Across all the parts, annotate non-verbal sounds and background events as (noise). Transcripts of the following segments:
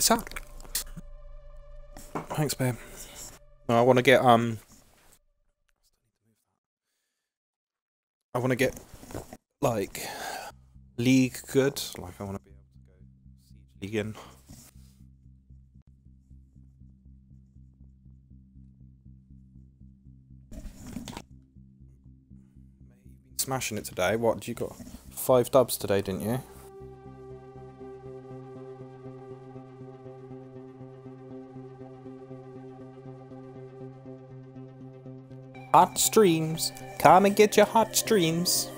It's up. Thanks, babe. No, I want to get um. I want to get like league good. Like I want to be able to go siege league in. Smashing it today. What you got? Five dubs today, didn't you? Hot streams. Come and get your hot streams.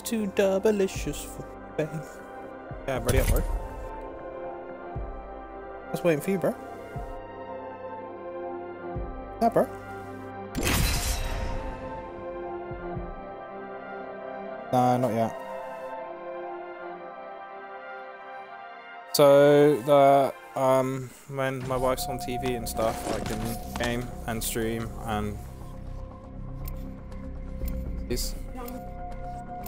It's too delicious for babe. Yeah, I'm ready up, bro. I was waiting for you, bro. Yeah, bro. Nah, not yet. So the um when my wife's on TV and stuff, I can game and stream and. Peace.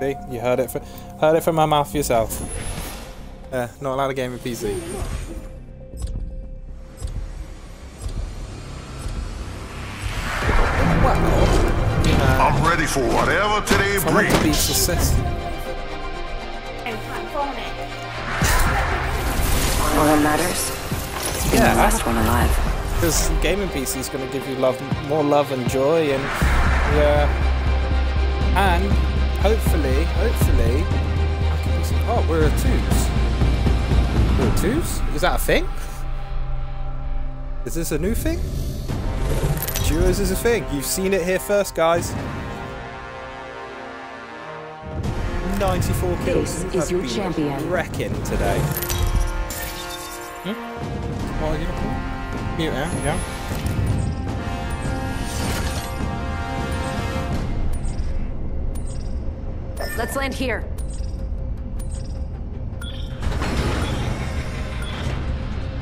See, you heard it, for, heard it from my mouth yourself. Yeah, not allowed to game with PC. I'm ready for whatever today Someone brings. beats assist. All that matters. is being Yeah, the last one alive. Because gaming PC is going to give you love, more love and joy, and yeah, and hopefully, hopefully, I can be some. Oh, we're a twos. We're a twos. Is that a thing? Is this a new thing? Duos is a thing. You've seen it here first, guys. 94 kills. This is your champion. Wrecking today. Hmm? What are you? Mute, yeah? Yeah. Let's land here.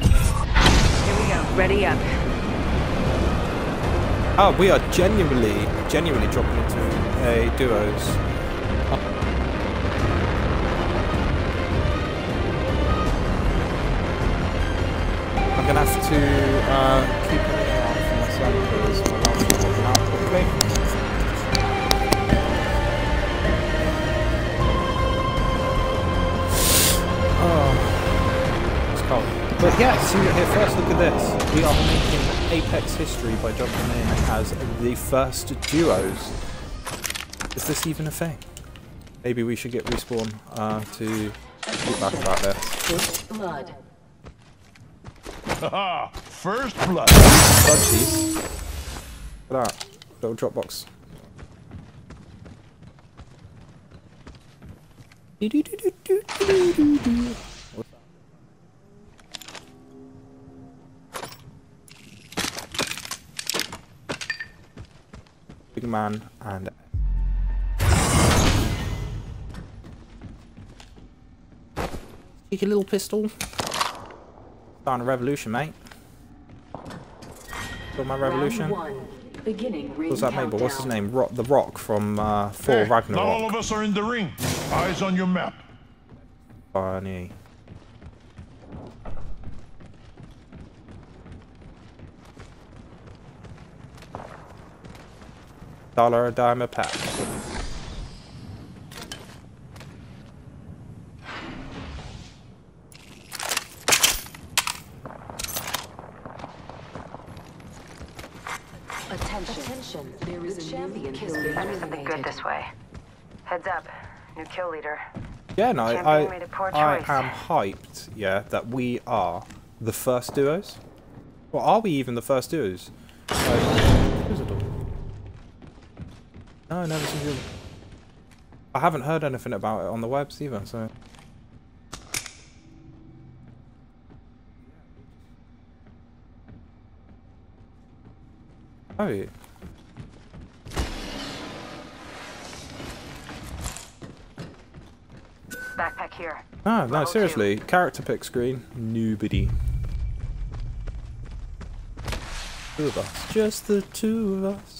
Here we go. Ready up. Oh, we are genuinely, genuinely dropping into a duos. I'm gonna have to uh, keep an eye out for my son because my mom's popping out quickly. But yeah, see here first. Look at this. We are making Apex history by jumping in as the first duos. Is this even a thing? Maybe we should get respawn uh, to keep back about this. Blood. Haha, First blood. Budgies. Look at that. Little Dropbox. Big man and Take a little pistol. Starting a revolution, mate. Got my revolution. Beginning What's that mate? But what's his name? Rock, the Rock from uh, Thor Hey, not all of us are in the ring. Eyes on your map. Funny. Dollar a dime a pack. Attention. There is a champion has been Good eliminated. this way. Heads up. New kill leader. Yeah, no, Champion I, made a poor I choice. am hyped, yeah, that we are the first duos. Well, are we even the first duos? Like, who's a door? No, never seen you. I haven't heard anything about it on the webs either, so. Oh, Backpack here. Ah, no, seriously. Character pick screen. Nobody. Two of us. Just the two of us.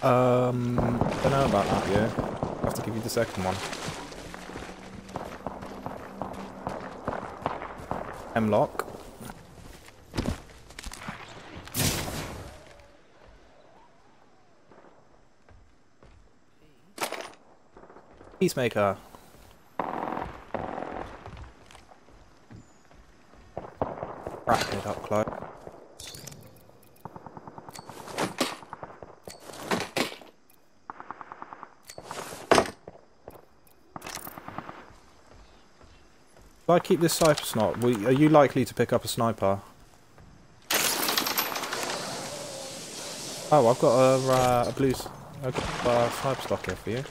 Um, don't know about that, yeah. I have to give you the second one. M-lock. Peacemaker. Wrap it up, Chloe. If I keep this sniper snot, are you likely to pick up a sniper? Oh, I've got a, uh, a blue I've got a sniper stock here for you.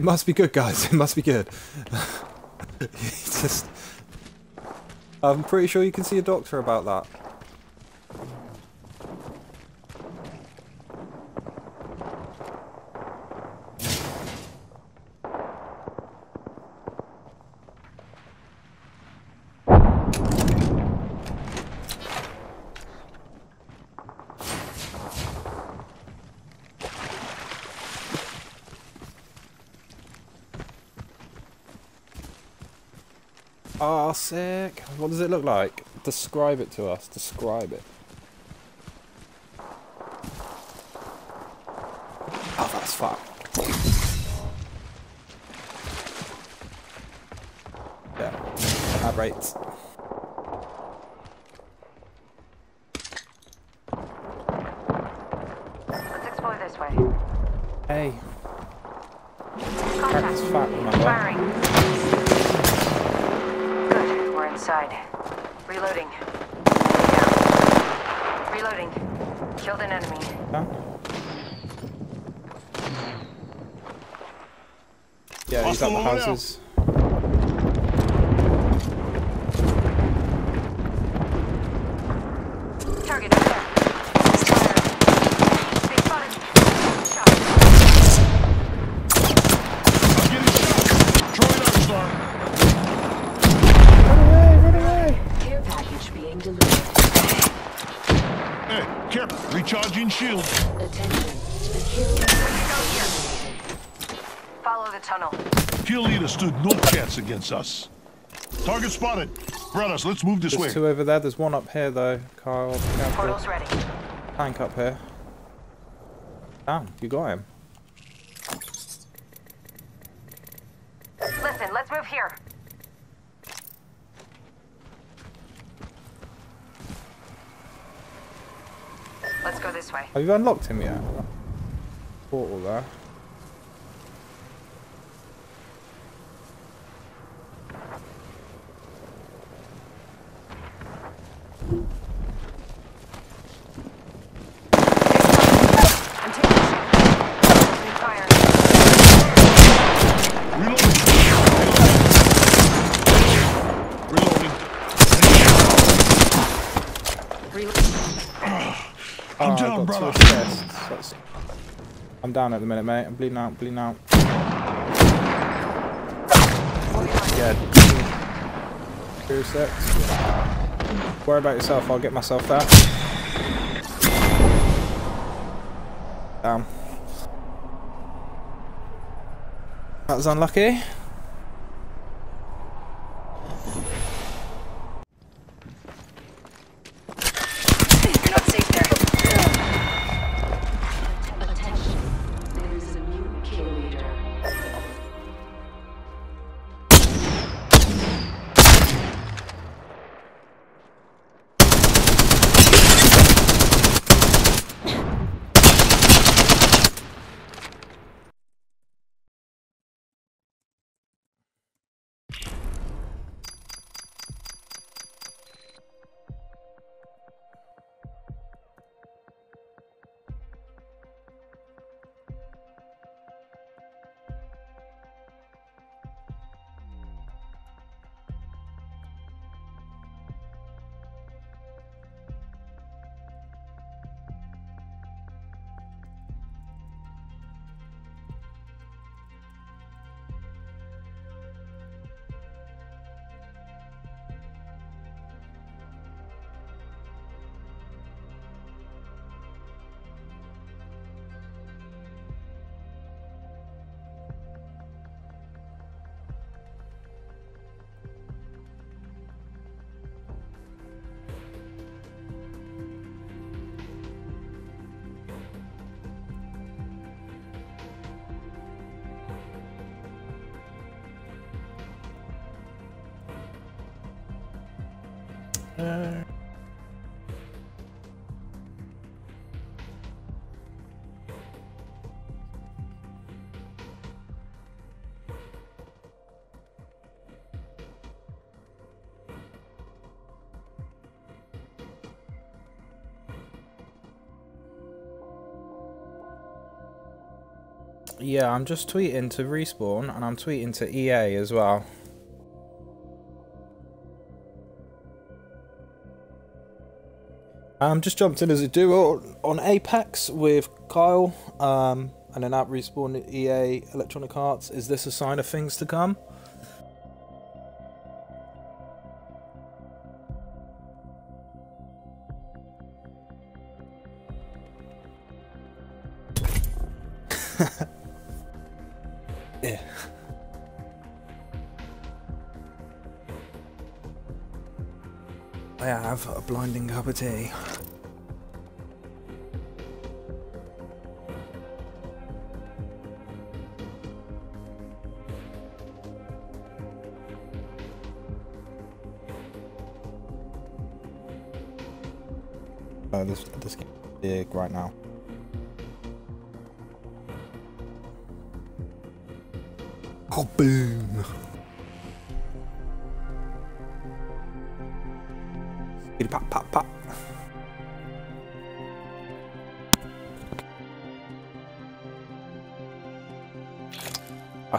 It must be good, guys. It must be good. (laughs) Just, I'm pretty sure you can see a doctor about that. Oh, sick. What does it look like? Describe it to us. Describe it. Oh, that's fun. Yeah. Elaborate. Let's explore this way. Hey. Contact. That's fat, remember? Firing. Good, we're inside. Reloading. Down. Reloading. Killed an enemy. Huh? Yeah, he's up the Hostile over there. houses. Target up there. Fire. They spotted. Shot. I'm getting shot. Troy Dark Star. Run away, run away! Care package being delivered. Hey, careful. Recharging shield. Attention. The kill Uh, Go here. Follow the tunnel. Kill leader stood no chance against us. Target spotted. Brothers, let's move this way. There's two over there. There's one up here, though. Kyle. careful. Portal's ready. Tank up here. Damn, you got him. Listen, let's move here. Let's go this way. Have you unlocked him yet? Portal there. I'm taking shot. Opening fire. Reloading. Reloading. Reload. to assist. That's... I'm down at the minute, mate. I'm bleeding out, bleeding out. Yeah. Two six. Worry about yourself, I'll get myself there. Damn. That was unlucky. Yeah, I'm just tweeting to Respawn and I'm tweeting to EA as well. I'm um, just jumped in as a duo on Apex with Kyle, um, and then at Respawn EA Electronic Arts. Is this a sign of things to come? Blinding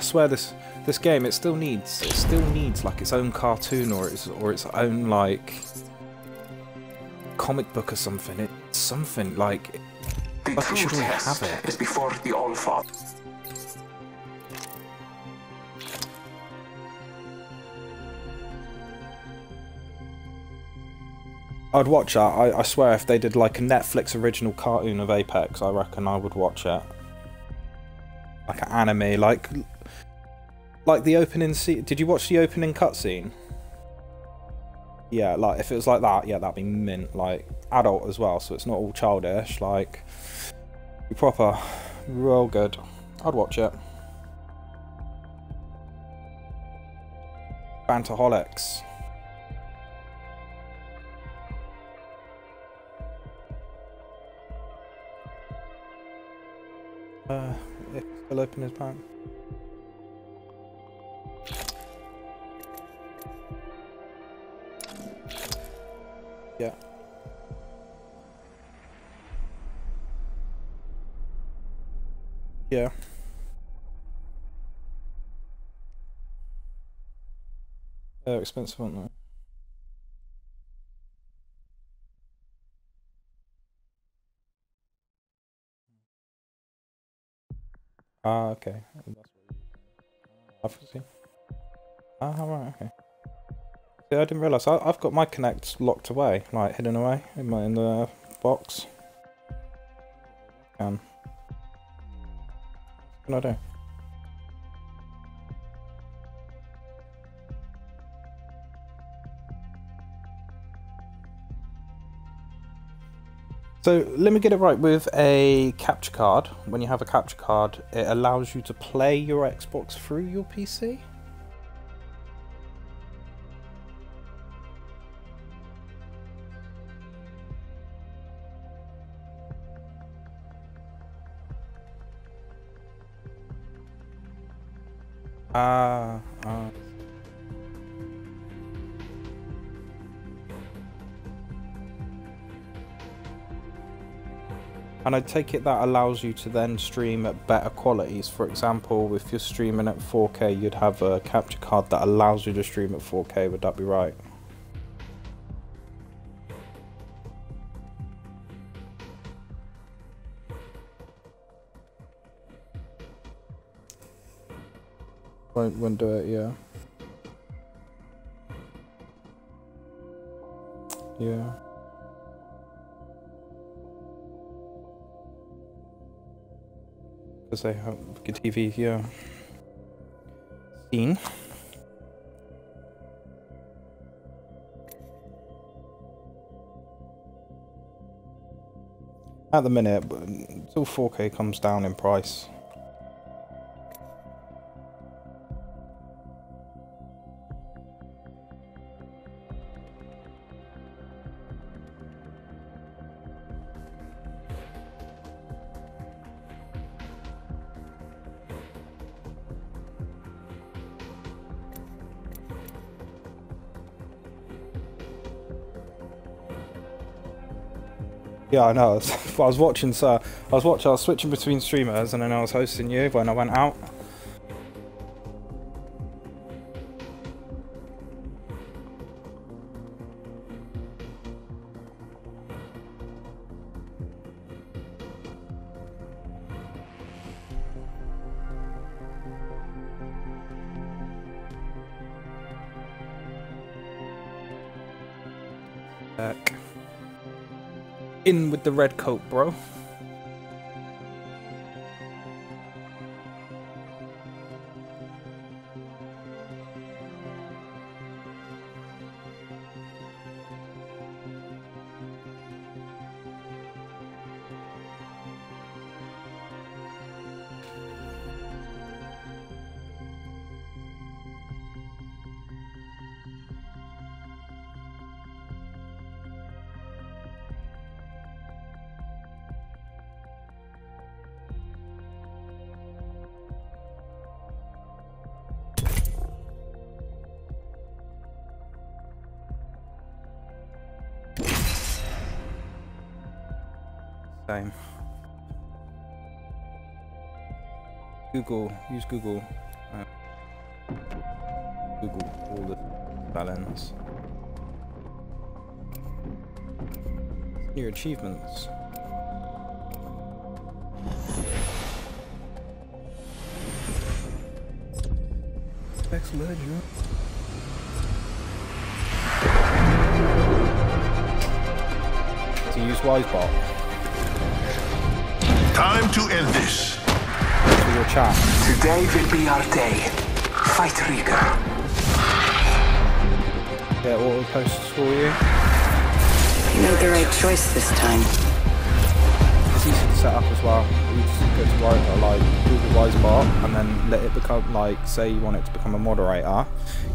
swear this this game it still needs it still needs like its own cartoon or its or its own like comic book or something. It's something like The Like, should test have it. is before the All-Father. I'd watch that. I, I swear if they did like a Netflix original cartoon of Apex, I reckon I would watch it. Like an anime, like like the opening scene. Did you watch the opening cutscene? Yeah, like if it was like that, yeah, that'd be mint. Like adult as well, so it's not all childish. Like be proper, real good. I'd watch it. Bantaholics. Uh, if still open his pack. Yeah. Yeah. They're expensive, aren't they? Ah, okay. That's what you... Ah, right, okay. See, I didn't realise. I've got my Kinect locked away, like hidden away in my in the box. Um. What can I do? So let me get it right with a capture card. When you have a capture card, it allows you to play your Xbox through your PC. Ah, ah. And I take it that allows you to then stream at better qualities. For example, if you're streaming at 4K, you'd have a capture card that allows you to stream at 4K. Would that be right? Won't, won't do it, yeah. Yeah. Because I have good TV here. Scene. At the minute, until mm, 4K comes down in price. Yeah, I know. (laughs) I was watching, so I was watching. I was switching between streamers, and then I was hosting you when I went out. The red coat, bro. Google, use Google. Uh, Google all the balance. Your achievements. Excellent. To use WizeBot Time to end this. For your chat. Today will be our day. Fight Riga. Rieger. Get auto posts for you. You made the right choice this time. It's easy to set up as well. You just go to write, like Google WizeBot and then let it become like say you want it to become a moderator.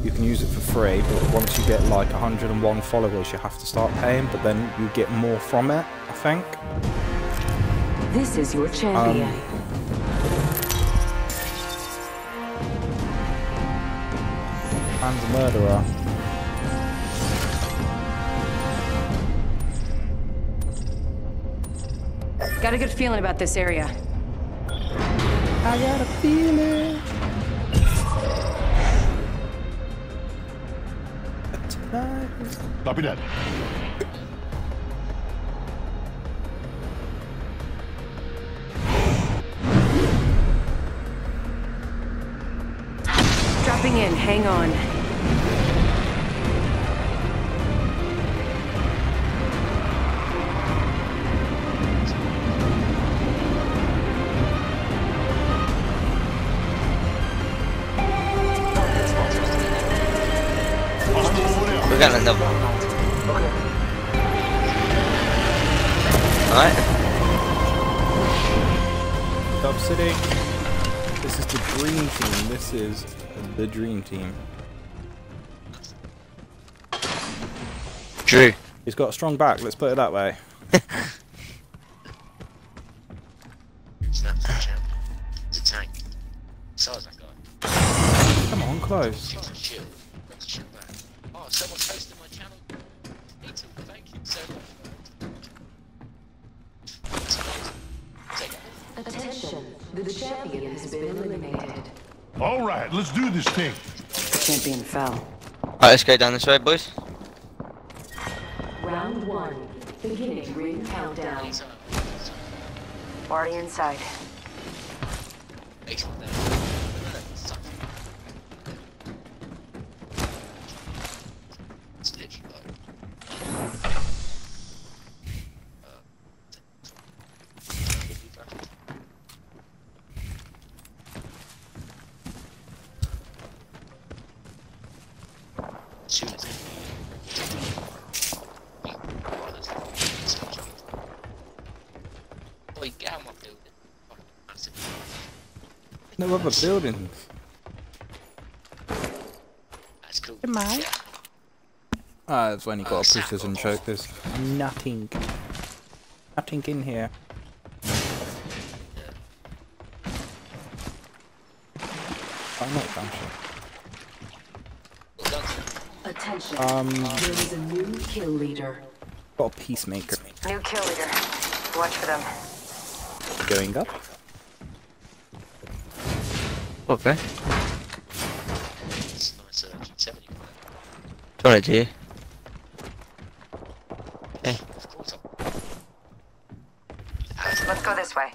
You can use it for free, but once you get like 101 followers, you have to start paying. But then you get more from it. I think. This is your champion. Man's murderer. Got a good feeling about this area. I got a feeling. that Tonight is Copy that. Closing in. Hang on. Team. Drew. He's got a strong back, let's put it that way. Snap the champ. It's a tank. Size that guy. Come on, close. Shoots a shield. Brings a shield back. Oh, someone posted my channel. Me. Thank you so much. It's amazing. Take it. Attention. The champion has been eliminated. All right, let's do this thing. Champion fell. Alright, let's go down this way, boys. Round one. Beginning ring countdown. He's up. Already inside. Basement there. Suck. It's literally like. Shoot it. Boy, get out of my building. Fucking massive. No other buildings. That's cool. Am I? Yeah. Ah, that's when he Oh, got a snap precision off. choke. There's nothing. Nothing in here. I'm not damn sure. Well. Attention. Um, There is a new kill leader. got a peacemaker New kill leader. Watch for them. going up. Okay. It's nice uh, 75. Do you want? Of course Let's go this way.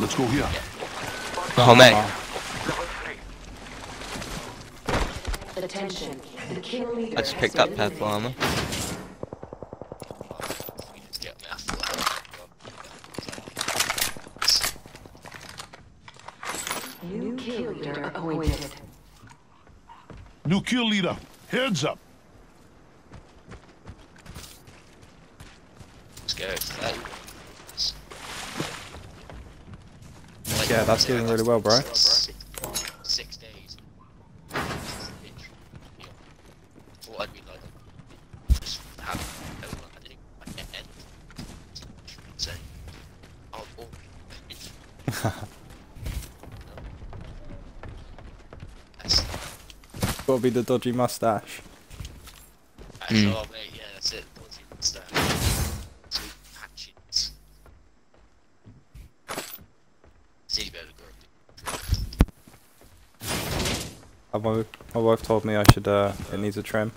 Let's go here. Oh, mate. Attention. The kill leader I just picked up purple armor. We need to get me off New kill leader appointed. New kill leader. Heads up. Let's go. That- Yeah, that's doing really well, bro. Six, days. Thought I'd be like, just have no I didn't I can't end. Say. That's, Gotta be the dodgy mustache. Mm. oh mate, yeah, that's it. What's it? It's that. Sweet hatchets. See, you better go. Uh, My, my wife told me I should, uh, it needs a trim.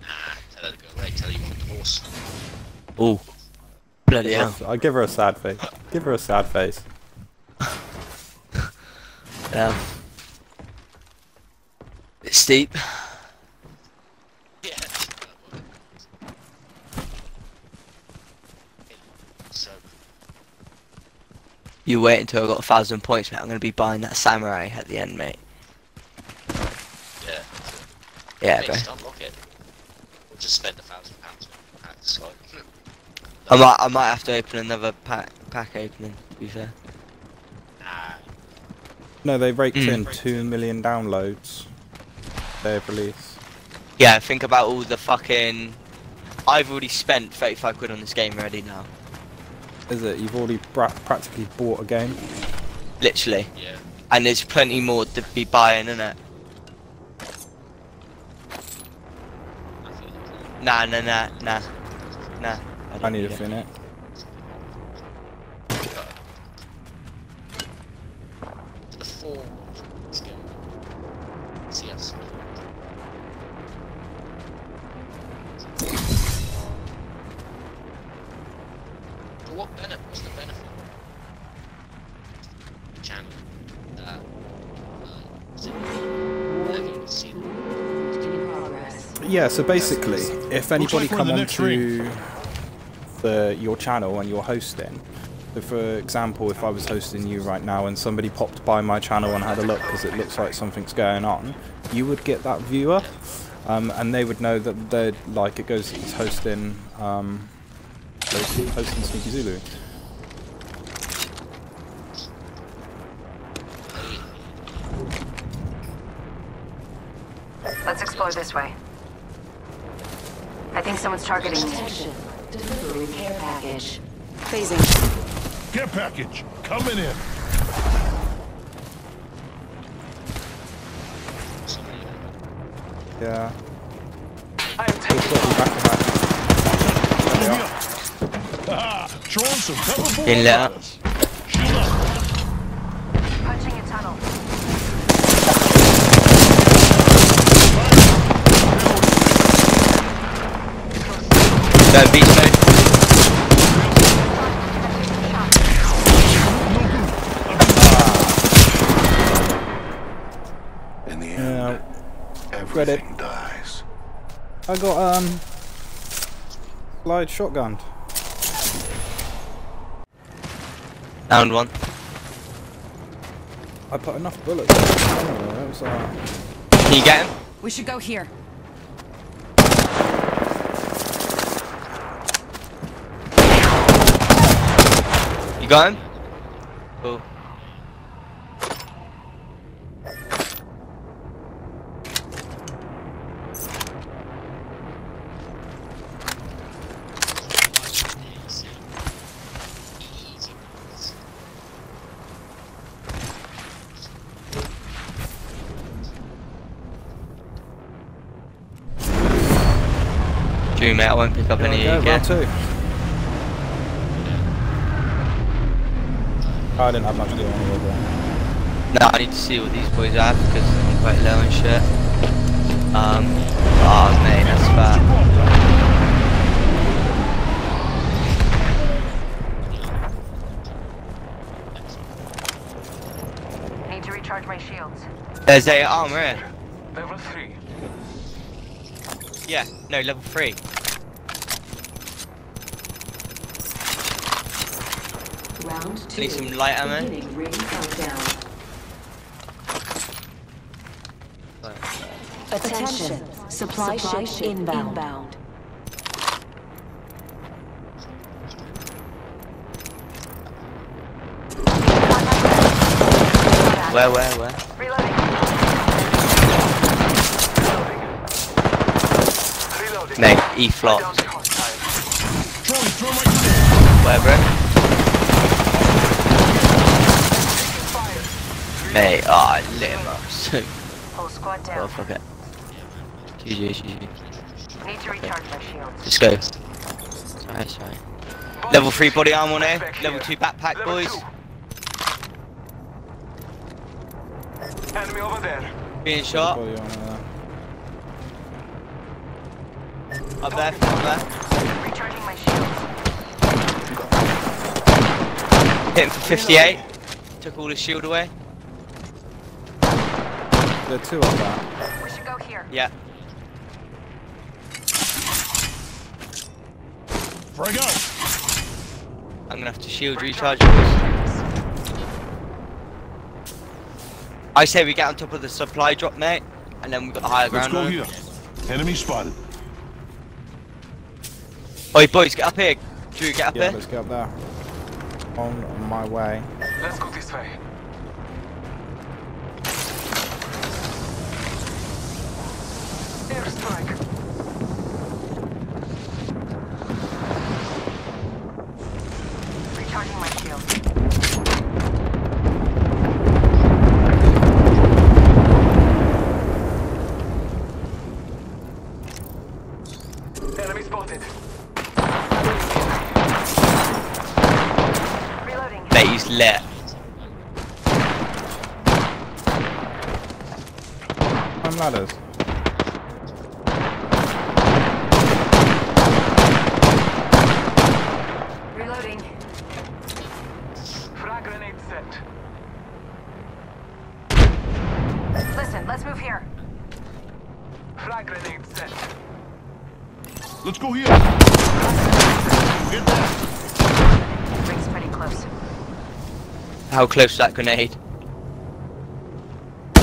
Nah, tell her to go away, tell her you want divorce. Ooh. Bloody hell. I give her a sad face. Give her a sad face. (laughs) Um, bit steep. You wait until I got a thousand points, mate. I'm gonna be buying that samurai at the end, mate. Yeah. Yeah, Mate, bro. just unlock it. Or just spend a thousand pounds on packs, like. (laughs) I might, I might have to open another pack, pack opening. To be fair. Nah. No, they raked Mm. in 2 million downloads. Day of release. Yeah, think about all the fucking. I've already spent 35 quid on this game already now. Is it? You've already bra- practically bought a game? Literally. Yeah. And there's plenty more to be buying, innit? I feel like Nah, nah, nah, nah. Nah. I don't need to it. fin it. The four. Let's. See us. What benefit? What's the benefit? Yeah, so basically, if anybody like we're come the next onto the your channel and you're hosting, so for example, if I was hosting you right now and somebody popped by my channel and had a look because it looks like something's going on, you would get that viewer, um, and they would know that they're like it goes, it's hosting, um, hosting, hosting Sneaky Zulu. Let's explore this way. I think someone's targeting me. Attention. Delivery care package. Phasing. Care package coming in. Yeah. I am taking Got back to back. Cover me up. Some cover for Didn't let up. us. Shield up. Punching a tunnel. Go beach mode. In the end, Yeah, everything dies. I got um, slide shotgun. Down one. I put enough bullets. in it. That was, uh, Can you get him? We should go here. You got him? Cool. True, mate. I won't pick up any go, again. round two. I didn't have much to do anyway, but No, I need to see what these boys have because I'm quite low and shit. Um, oh mate, that's fat. Need to recharge my shields. There's a armor here. level 3. Yeah, no, level 3. Round two. Need some light ammo? Beginning ring countdown. Attention. Supply, ship, inbound. Where, where, where? Reloading. Reloading. Mate, E Down flops. the hostile. Throwing thermite Where, bro? Fire. Mate, oh, I lit him up. So, (laughs) Whole squad oh, down. fuck it. GG, GG. Need to recharge my shields. Let's go. Sorry, sorry. Level 3 body armor on here. Level 2 backpack, Level boys. two. Enemy over there. Being shot. body on there. Up there, up there. Recharging my shields. Hit him for 58. Took all his shield away. There are two of that. We should go here. Yeah. Frag out. I'm gonna have to shield recharge. boys. I say we get on top of the supply drop, mate, and then we've got the higher ground. Let's ground. go here. Enemy spotted. Oi, boys, get up here. Drew, get up Yeah, here. let's get up there. On my way. Let's go this way. Airstrike. Recharging my shields. Enemy spotted. Reloading. Ladders. Reloading. Frag grenade set. Listen, let's move here. Frag grenade set. go here. Get that. Ring's pretty close. How close is that grenade? Nah,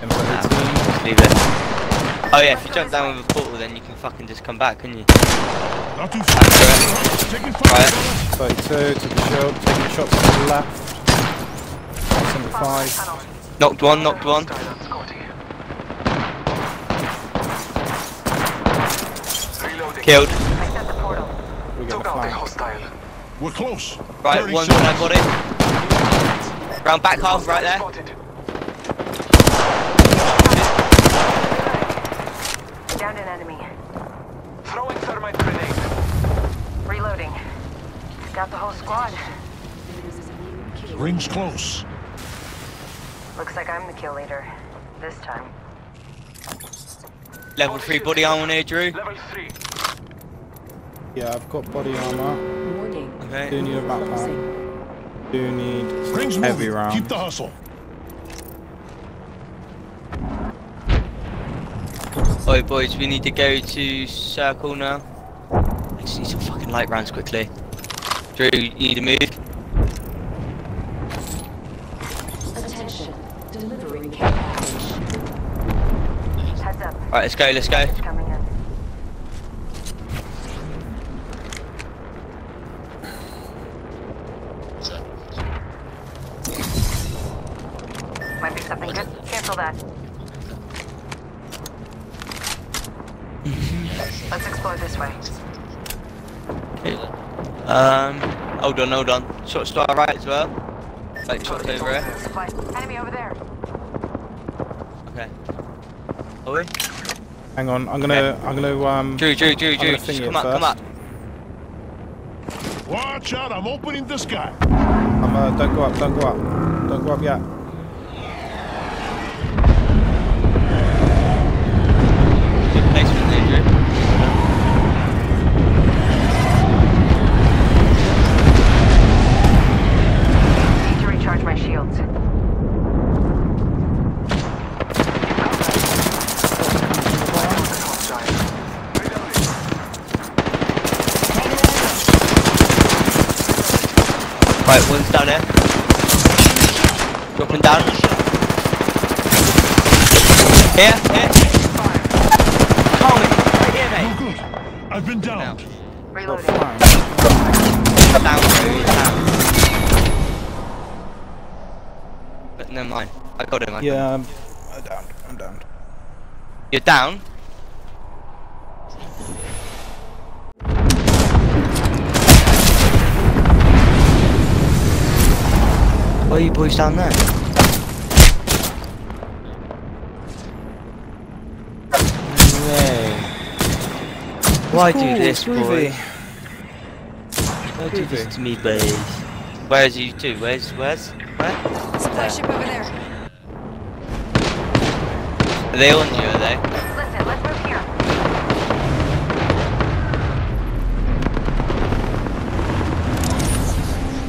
M13. just leave it. Oh yeah, if you jump down with a portal, then you can fucking just come back, can you? Not too far. Taking fire. Right. 32 to the shield, taking shots to the left. Follow the 75. tunnel. Knocked one, knocked one. Reloading. Killed. I set the portal. We get Took the out the flank. hostile. We're close. Right, 30 one seconds. when body. got. Round back half, right there. Spotted. Down an enemy. Throwing thermite grenade. Reloading. Got the whole squad. There is a new kill Ring's close. Looks like I'm the kill leader. This time. Level 3 body armor here, Drew. Level 3. Yeah, I've got body armor. Warning. Okay. Do need a backpack. Closing. Do need Rings some heavy moving. rounds. Keep the hustle. Oi boys, we need to go to circle now. I just need some fucking light rounds quickly. Drew, you need to move. Attention. Delivering care package. Heads up. Right, let's go, let's go. It's coming in. So, Might be something good. Cancel that. Let's explore this way. Um, hold on, hold on. Shot star right as well. Like shots over here. Supply. Enemy over there. Okay. Oi. Hang on, I'm gonna, I'm gonna, um, Drew, Drew, Drew, Drew. Just come up, come up. first. Watch out. I'm opening the sky. I'm, uh, don't go up, don't go up. Don't go up yet. Good placement there, Drew. Need to recharge my shields. Right, one's down here. Dropping down. Here, here. Hold it. Right here, No mate. good. I've been downed. Reloading. Fine. Down, Drew, down. But never mind. I got him. I got him. Yeah, I'm, I'm down, I'm down. You're down? Why are you boys down there? No way. Why do Cool, this, boy? Why do this to me, boys? Where's you two? Where's, where's, where? Supply ship over there. Are they on you, are they? Listen, let's move here.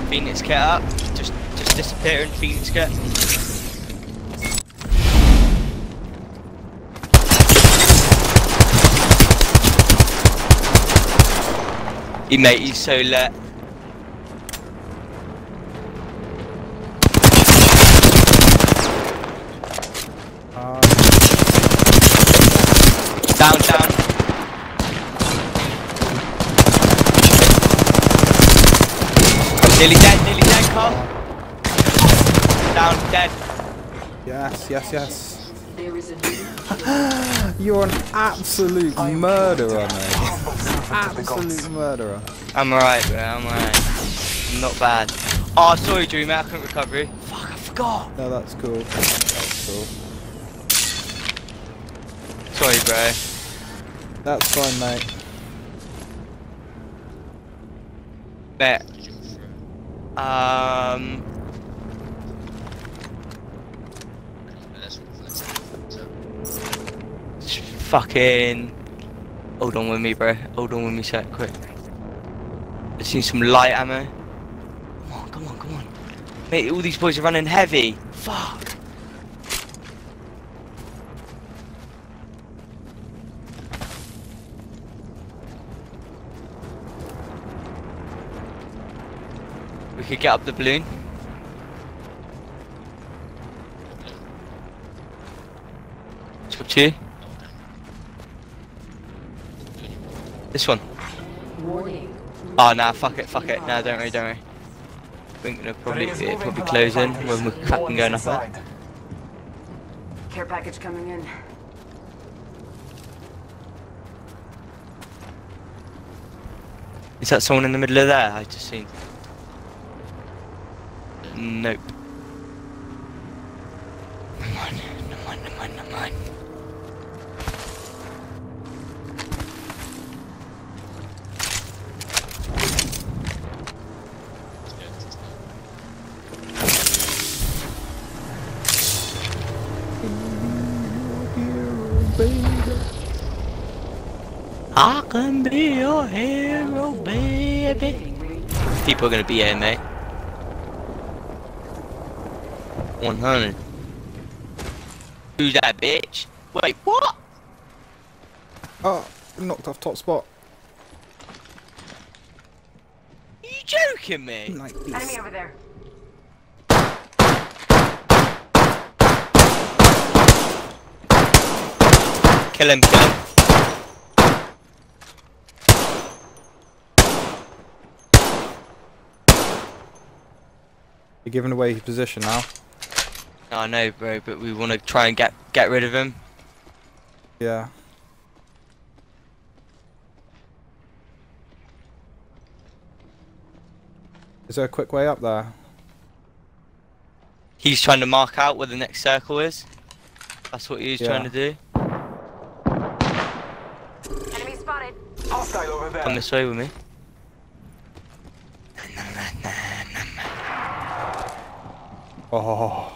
Phoenix kit up. Just, just disappear in Phoenix kit. You mate, he's so lit. Uh, Down, down. Nearly dead, nearly dead, Carl. Down, dead. yes, yes, yes. There is a (gasps) You're an absolute murderer, mate. (laughs) Absolute murderer. I'm alright, bro, I'm alright. I'm not bad. Oh, sorry, Drew, mate, I couldn't recover you. Fuck, I forgot. No, that's cool. That's cool. Sorry, bro. That's fine, mate. Mate. Um, just fucking. Hold on with me, bro. Hold on with me, sec, quick. I need some light ammo. Come on, come on, come on. Mate, all these boys are running heavy. Fuck. Could get up the balloon. It's up to you. This one. Warning. Oh nah, fuck it, fuck it. Nah, don't worry, don't worry. I think they'll probably it'll probably close in when we're fucking going up it. Care package coming in. Is that someone in the middle of there? I just seen. Nope. Never mind, never mind, never mind, never mind. I can be your hero, baby. People are gonna be here, mate. 100. Who's that bitch? Wait, what? Oh, knocked off top spot. you joking me? Like Enemy over there. Kill him, kill him. You're giving away his position now. No, I know, bro, but we want to try and get get rid of him. Yeah. Is there a quick way up there? He's trying to mark out where the next circle is. That's what he's Yeah. trying to do. Enemy spotted. Hostile over there. Come this way with me. Oh.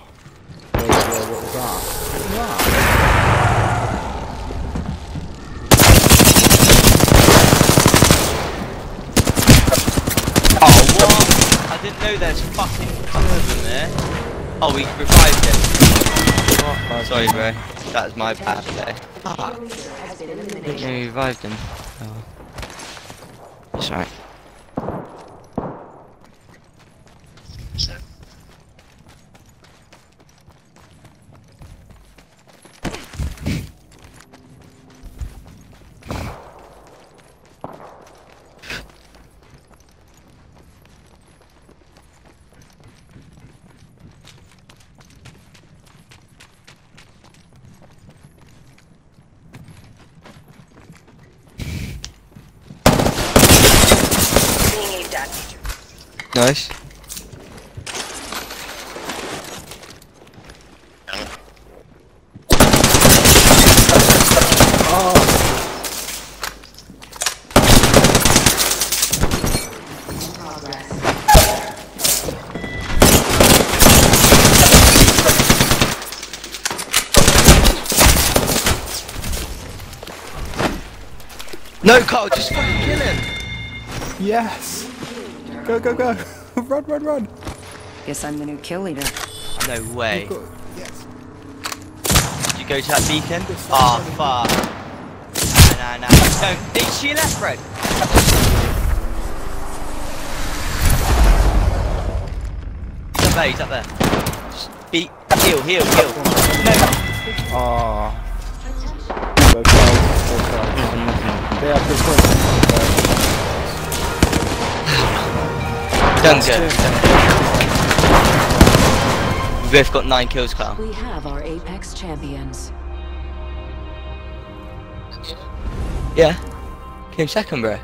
Whoa, whoa, what was that? What was that? Oh, what? I didn't know there's fucking two in there. Oh, we revived him. Oh, sorry, bro. That was my bad there. Leader I didn't know revived him. Oh. Alright. So, Being aimed at. Nice. No, Carl, just fucking kill him. Yes! Go, go, go! (laughs) run, run, run! Guess I'm the new kill leader. No way. Go- Yes. Did you go to that beacon? Oh, fuck. Nah, nah, nah. No, did she left, Fred? He's up there, he's up there. Just beat, heal, heal, heal. No, Ah. Both sides, both sides. They have good done good. We both got nine kills, Carl. We have our Apex champions. Yeah. Came second, bro.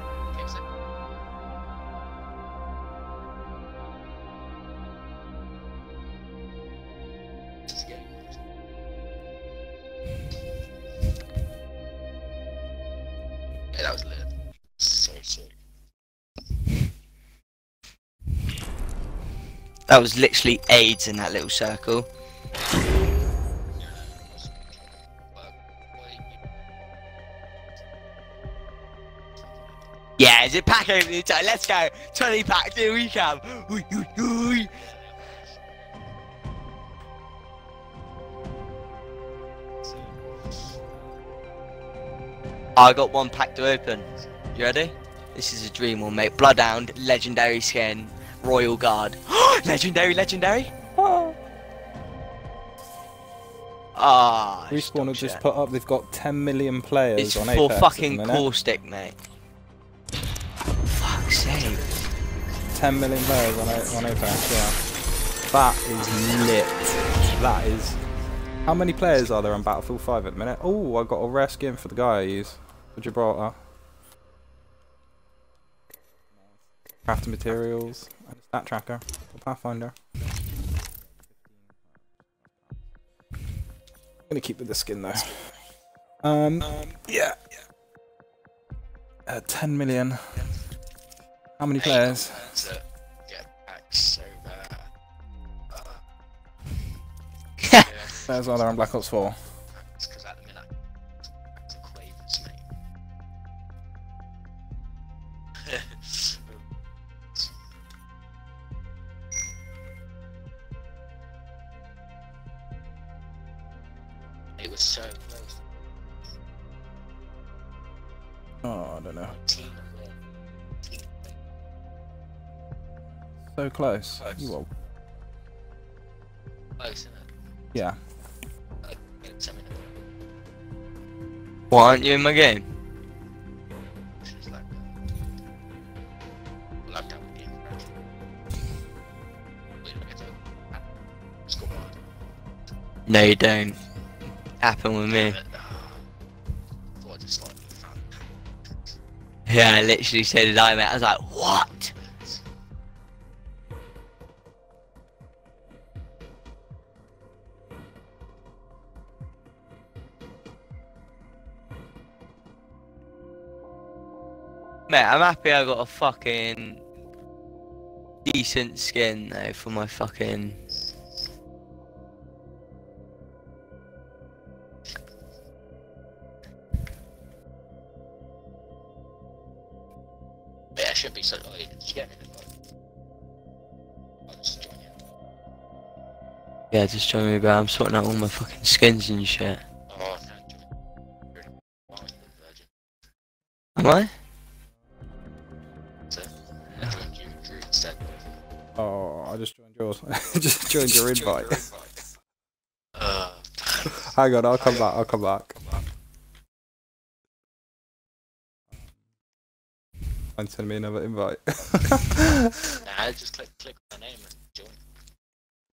That was literally AIDS in that little circle. Yeah, is it pack opening time? Let's go. 20 packs, here we come. I got one pack to open. You ready? This is a dream one, mate. Bloodhound, legendary skin, Royal Guard. (gasps) legendary, legendary. (gasps) Ah, Respawn have just put up. They've got 10 million players It's on Apex. at the fucking caustic, mate. Fuck's sake. 10 million players on, A- on Apex. Yeah. That is lit. That is. How many players are there on Battlefield 5 at the minute? Oh, I got a rare skin for the guy I use for Gibraltar. Crafting materials and a stat tracker for Pathfinder. I'm gonna keep with the skin though. Um, yeah, uh, 10 million. How many players? To get packs over. Uh, (laughs) Players are there on Black Ops 4? So close. Close. You are, Close, isn't it? yeah. Like, it's something Why aren't you in my game? which is like, uh, locked out with the infrared. Wait, I get to. Score one. No, you don't. Happen with me. Thought I just like found Yeah, I literally said it. I mate. I was like, what? Mate, I'm happy I got a fucking decent skin though for my fucking. Yeah, I should be so. Oh, yeah, did you get me? the invite? I'll just join you. Yeah, just join me, bro. I'm sorting out all my fucking skins and shit. Oh, I joined your invite. Uh, (laughs) Hang on, I'll come back. I'll come back. And send me another invite. (laughs) nah, just click click on my name and join.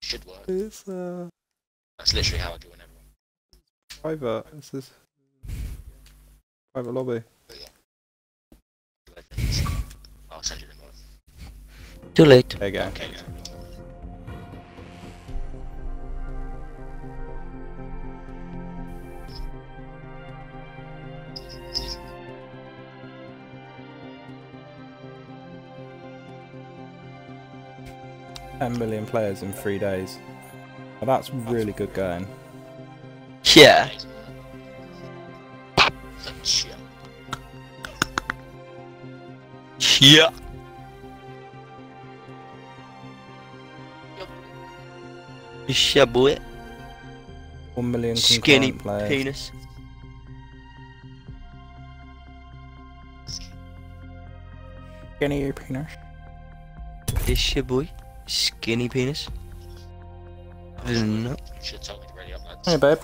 Should work. it's uh, That's literally how I join everyone. private. This is private lobby. I'll send you the invite. Too late. There you go. Okay. Ten million players in three days. Well, that's really good going. Yeah. Yeah. Yeah, boy. One million Skinny players. penis. Skinny penis. This your boy. Skinny penis. No. Should tell me to ready up, lads. Hey, babe.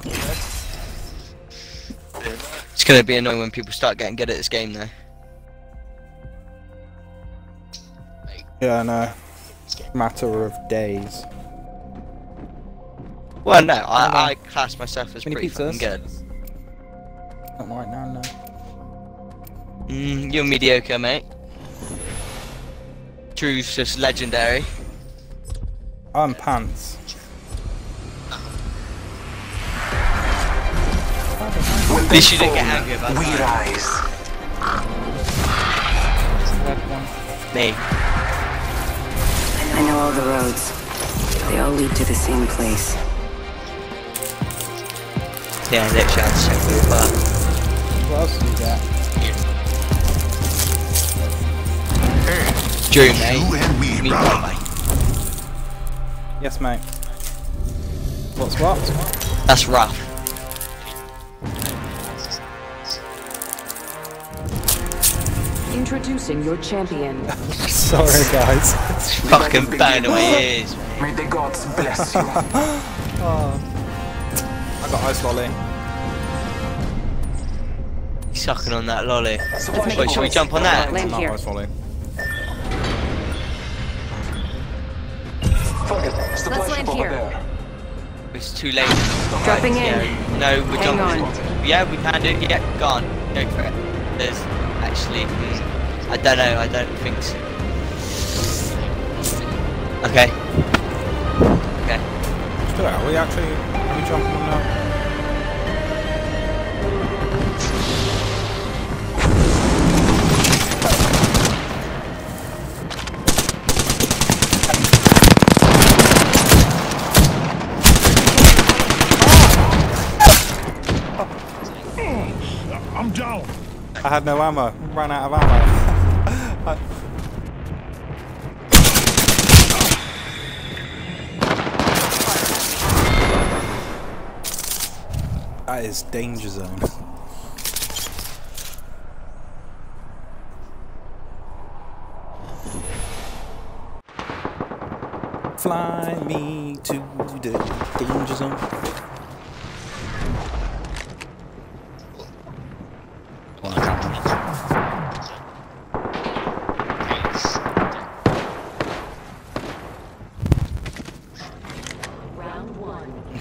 It's gonna be annoying when people start getting good at this game though. Yeah, I know. Matter of days. Well, no, I, I class myself as Mini pretty fucking good. Not right now, no. Mm, you're mediocre, mate. Drew's just legendary. I'm pants. At least you didn't get angry about We that. rise. Me. I know all the roads. They all lead to the same place. Yeah, literally, I'm so good, but What else do you get? Drew, You mate. and me, Me, brother. Mate. Yes, mate. What's what? That's rough. Introducing your champion. (laughs) Sorry, guys. Fucking burn away ears. May the gods bless you. (laughs) Oh. I got ice lolly. He's sucking on that lolly. Supply Wait, should we jump on that? Land Not here. ice lolly. Let's ship land here. there. It's too late. Dropping in. Yeah, no, we're Hang jumping. on. Yeah, we can do it. Yeah, go on. Go for it. There's actually. I don't know. I don't think so. Okay. Okay. Let's do it. Are we actually are we jumping on now? I'm down. I had no ammo. Ran out of ammo. I- (laughs) That is danger zone. Fly me to the danger zone.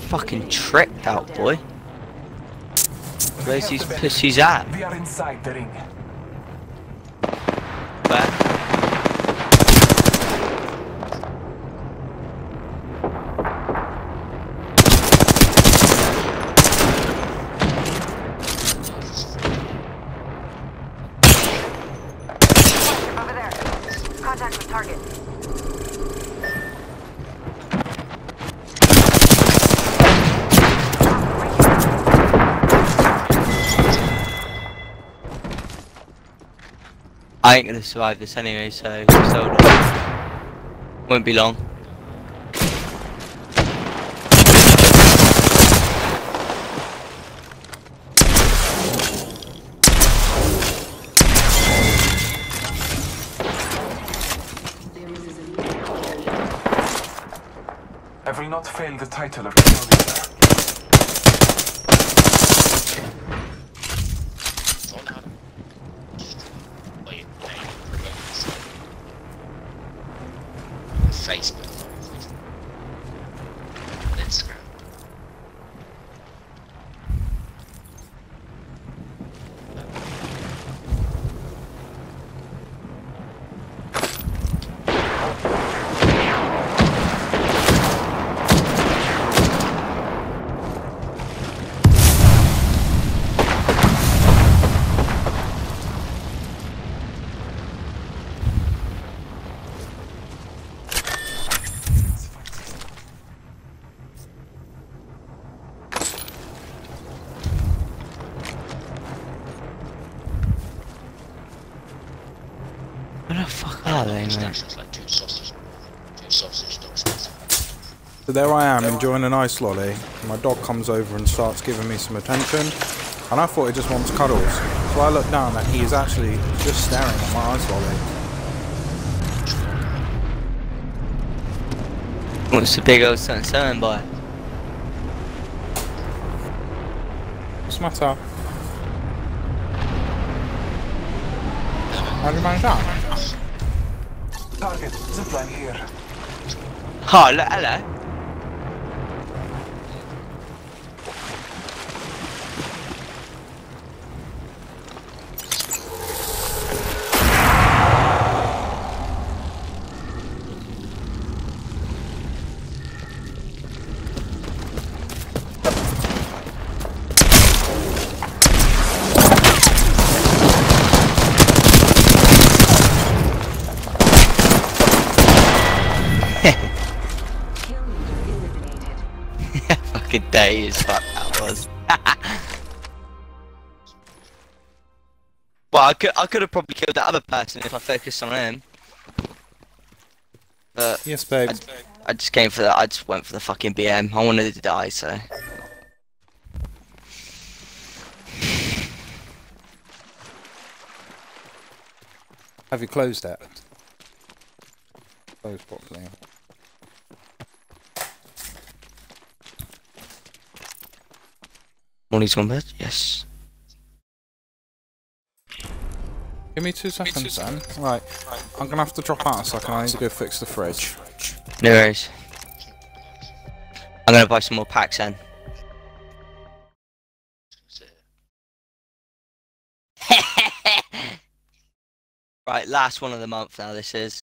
Fucking tricked out, boy. Where's these pussies at? We are inside the ring. Where? Over there. Contact with target. I ain't gonna survive this anyway, so on. Won't be long. I will not fail the title of So there I am enjoying an ice lolly. My dog comes over and starts giving me some attention. And I thought he just wants cuddles. So I look down and he is actually just staring at my ice lolly. What's the big old something something boy? What's the matter? How do you manage that? Target, zipline here. Oh, look, hello. Well, I could I could have probably killed that other person if I focused on him. But Yes, babe. I, I just came for that. I just went for the fucking BM. I wanted to die, so. Have you closed that? Closed properly. Molly's gone bed? Yes. Give me two seconds then. Right, I'm gonna have to drop out a second. I need to go fix the fridge. No worries. I'm gonna buy some more packs then. (laughs) Right, last one of the month now this is.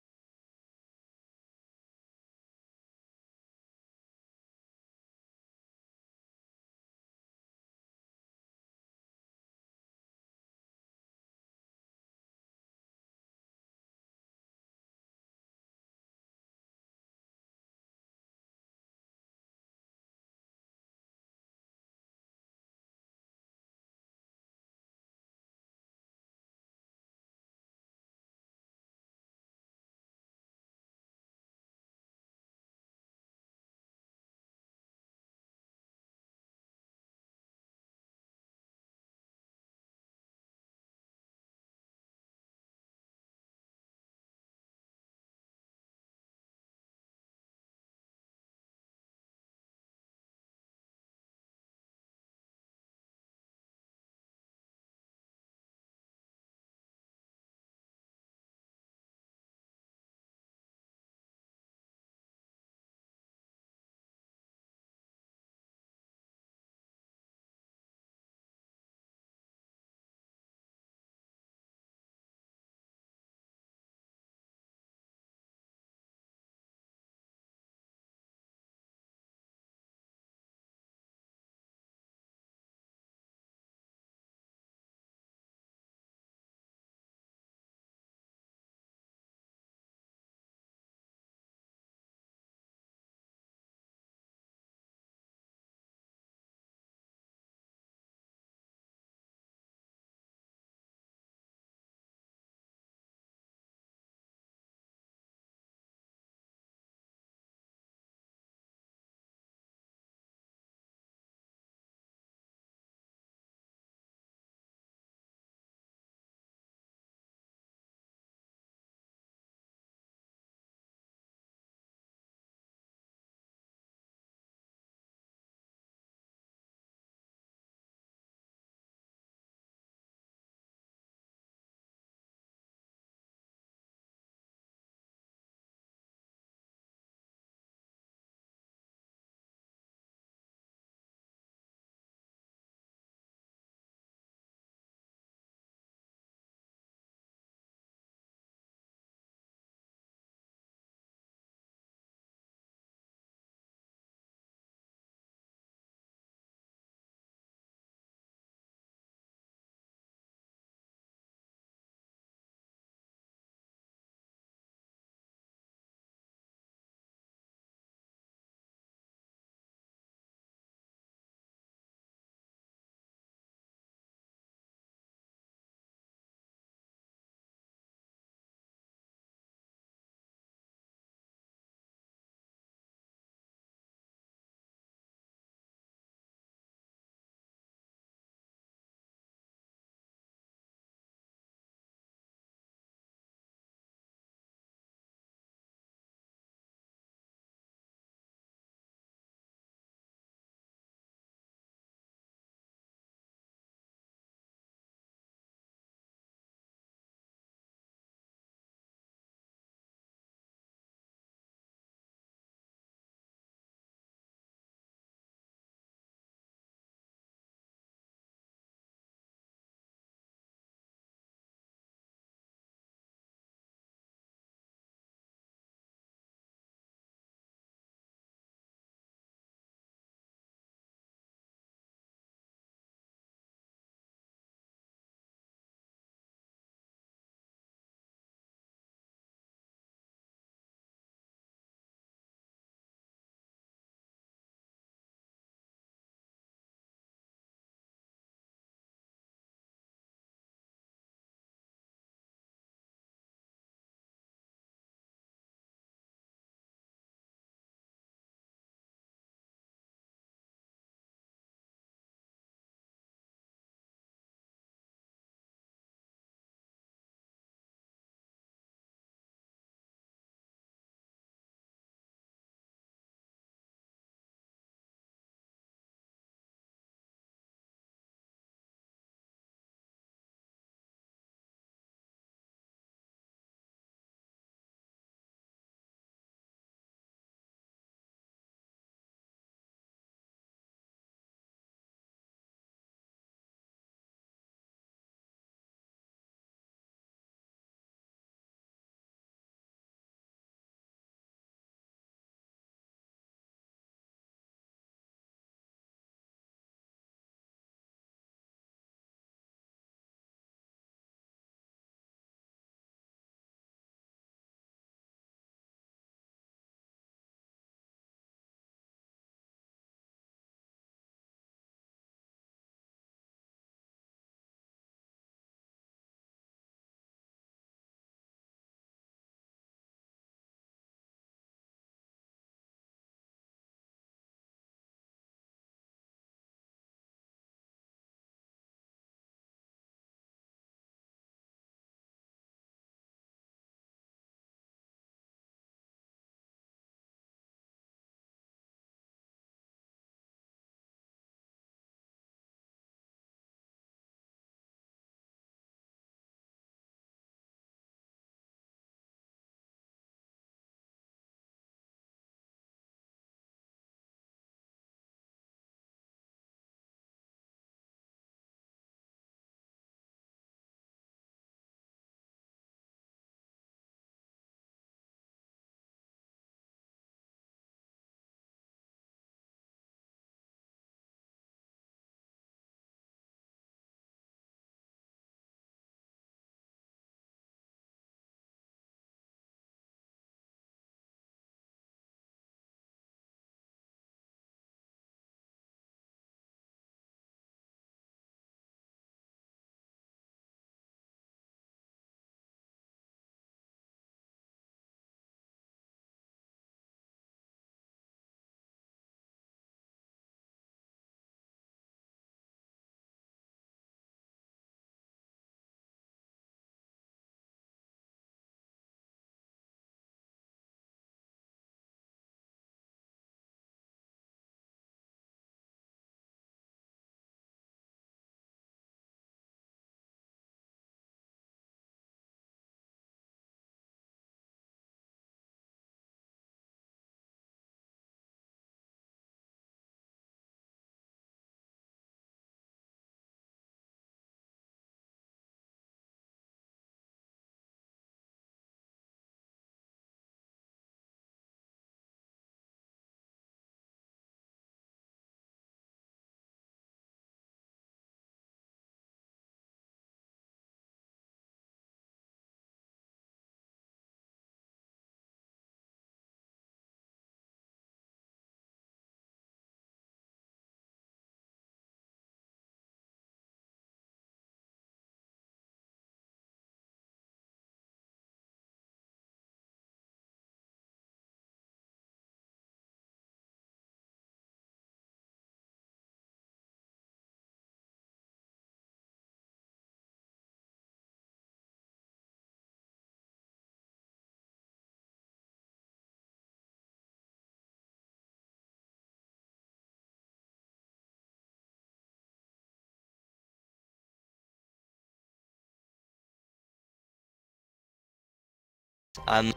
Um,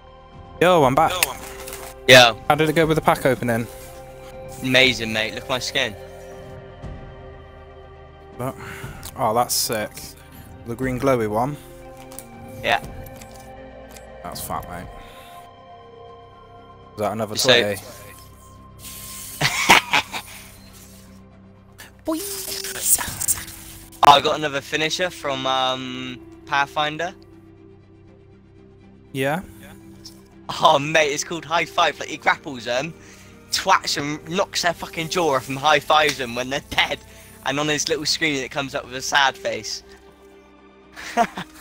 Yo, I'm back. yeah, How did it go with the pack opening? amazing, mate. Look at my skin. Oh, that's sick. The green glowy one. Yeah. That's fat, mate. Is that another So- toy? (laughs) Oh, I got another finisher from um, Pathfinder. Yeah. Oh, mate, it's called High Five. Like, he grapples them, twats them, knocks their fucking jaw off, and high fives them when they're dead. And on his little screen, it comes up with a sad face. (laughs)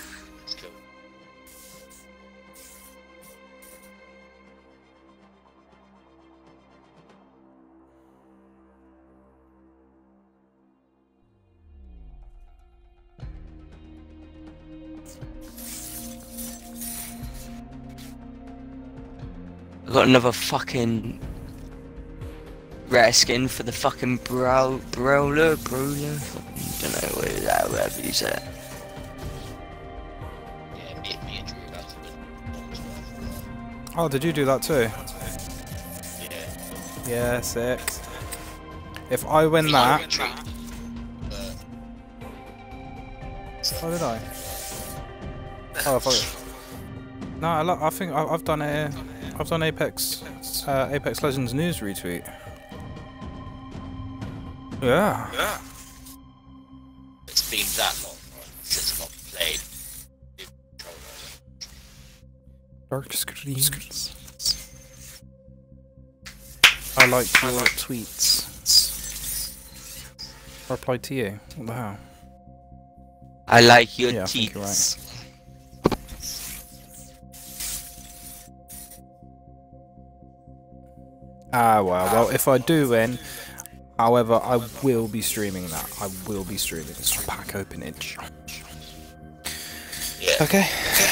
got another fucking rare skin for the fucking brow brawler, brawler. Fucking don't know what is that, whatever you say. it. Yeah, me, me and Drew are about to win. Oh, did you do that too? Yeah. Yeah, sick. If I win We that, went trade, but how did I? Oh, I thought. No, I, I think I- I've done a, I've done Apex, uh, Apex Legends news retweet. Yeah. Yeah. It's been that long since I've not played. Dark screens. I like your like tweets. I replied to you. What the hell? I like your Yeah, I Ah, well, well, if I do win, however, I will be streaming that. I will be streaming this pack openage. Yeah. Okay,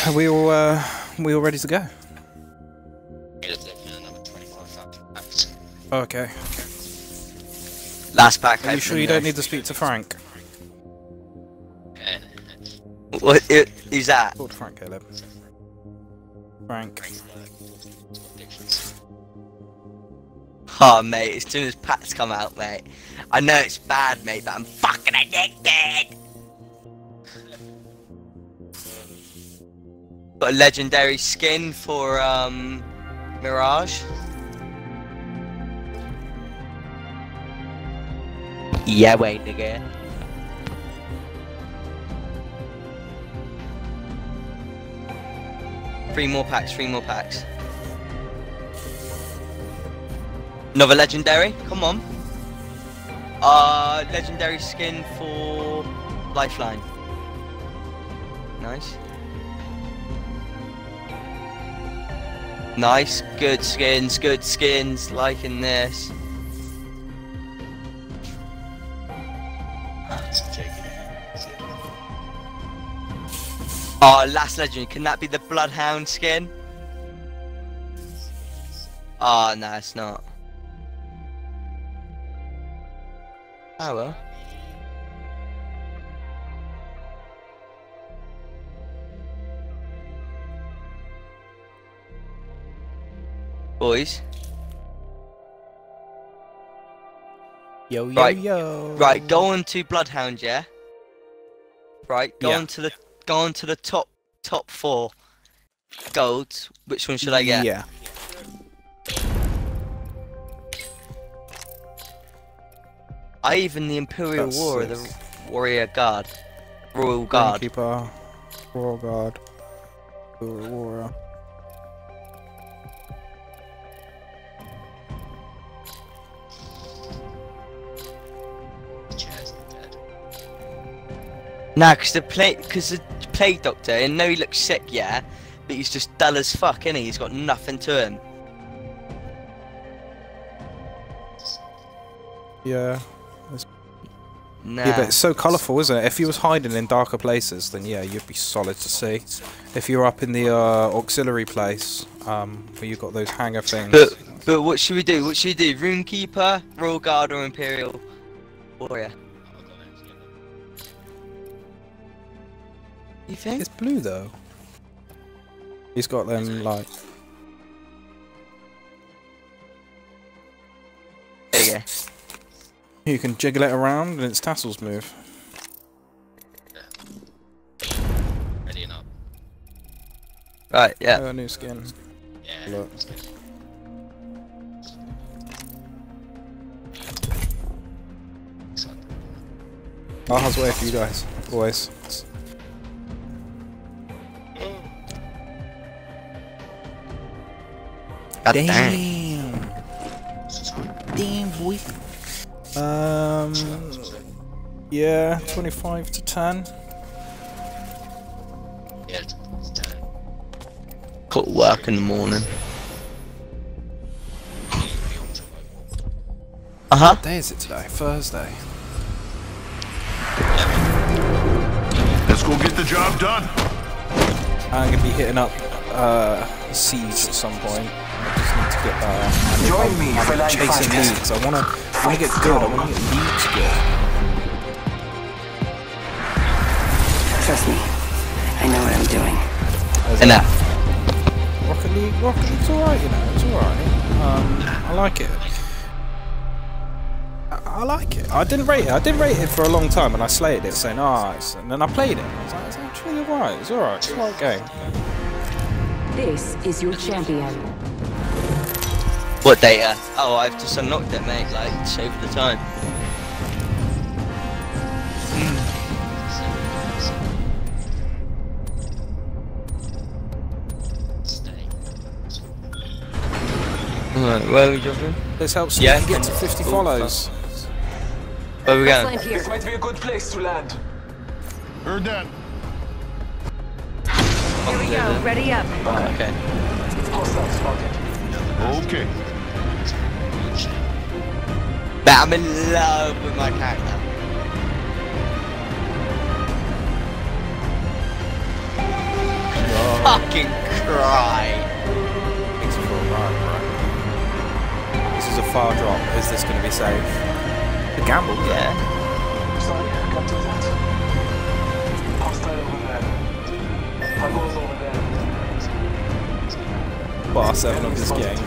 are we all, uh, we all ready to go? Yeah, let's open another 25,000 packs. Okay. Last pack. Are you sure you don't need to speak to Frank? What? Who's that? Called Frank, Caleb. Frank. Oh, mate. As soon as packs come out, mate. I know it's bad, mate, but I'm fucking addicted. Got a legendary skin for um Mirage. Yeah, wait, nigga. Three more packs, three more packs. Another legendary, come on. Uh, legendary skin for Lifeline. Nice. Nice, good skins, good skins, liking this. Oh, last legend, can that be the Bloodhound skin? Oh, no, it's not. Well. Boys, Yo, yo, Right. yo. right, go on to Bloodhound, yeah. Right, go Yeah. on to the go on to the top top four golds. Which one should I get? Yeah. I even the Imperial That's War, the. Warrior Guard, Royal Guard. Keeper. Royal Guard. Royal Warrior. Nah, cause the play, cause the plague doctor, I know he looks sick, yeah, but he's just dull as fuck, innit? He's got nothing to him. Yeah. Nah. Yeah, but it's so colourful, isn't it? If you was hiding in darker places, then yeah, you'd be solid to see. If you're up in the uh, auxiliary place, um, where you got those hanger things. But but what should we do? What should we do? Runekeeper, Royal Guard, or Imperial Warrior? I've got it together. You think? It's blue though. He's got them like. There you go. You can jiggle it around and its tassels move. Ready and up. Right, yeah. Oh, new skin. Yeah. Look. I'll hustle away for you guys. Always. God damn. Damn, boy. Um. Yeah, 25 to 10. Yeah, it's it's. Got work in the morning. Uh huh. What day is it today? Thursday. Let's go get the job done. I'm gonna be hitting up uh, Seas at some point. I just need to get that. And Join I'm- me, I'm fellow chasing leads. I wanna, I wanna get good. I wanna get leads good. Trust me, I know what I'm doing. And that. Rocket League, Rocket League's alright, you know, it's alright. Um, I like it. I, I like it. I didn't rate it. I didn't rate it for a long time, and I slated it, saying, "Ah," it's and then I played it. I was like, "It's actually alright. It's alright. It's a alright game." This is your champion. What data? Oh, I've just unlocked it, mate. Like, save the time. Stay. Alright, where are we jumping? This helps Yeah. me get to 50 Oh, follows. Where are we Let's going? land here. This might be a good place to land. Heard that. Here we go. Ready up. Oh, okay. Hostile spotted. Okay. But I'm in love with my character. Fucking cry. Thanks for a ride, bro. This is a far drop. Is this going to be safe? A gamble. Yeah. Sorry, I can't do that. Hostile over there. Pago's over there. Bar 7 of this game.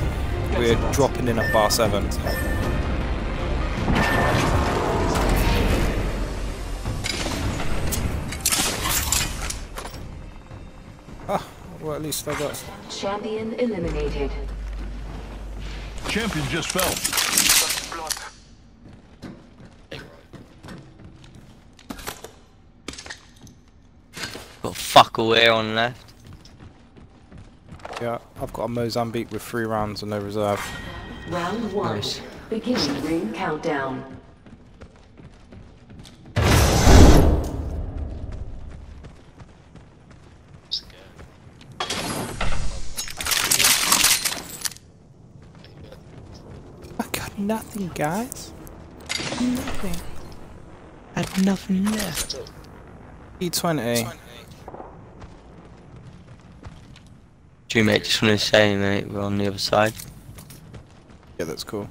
We're dropping in at bar 7. Well at least I got... Champion eliminated. Champion just fell. Blood. Got fuck all here on left. Yeah, I've got a Mozambique with 3 rounds and no reserve. Round one. Nice. Beginning ring countdown. Let's go. I got nothing, guys. Nothing. I had nothing left. E20. Do you mate just want to say, mate, we're on the other side. Yeah, that's cool.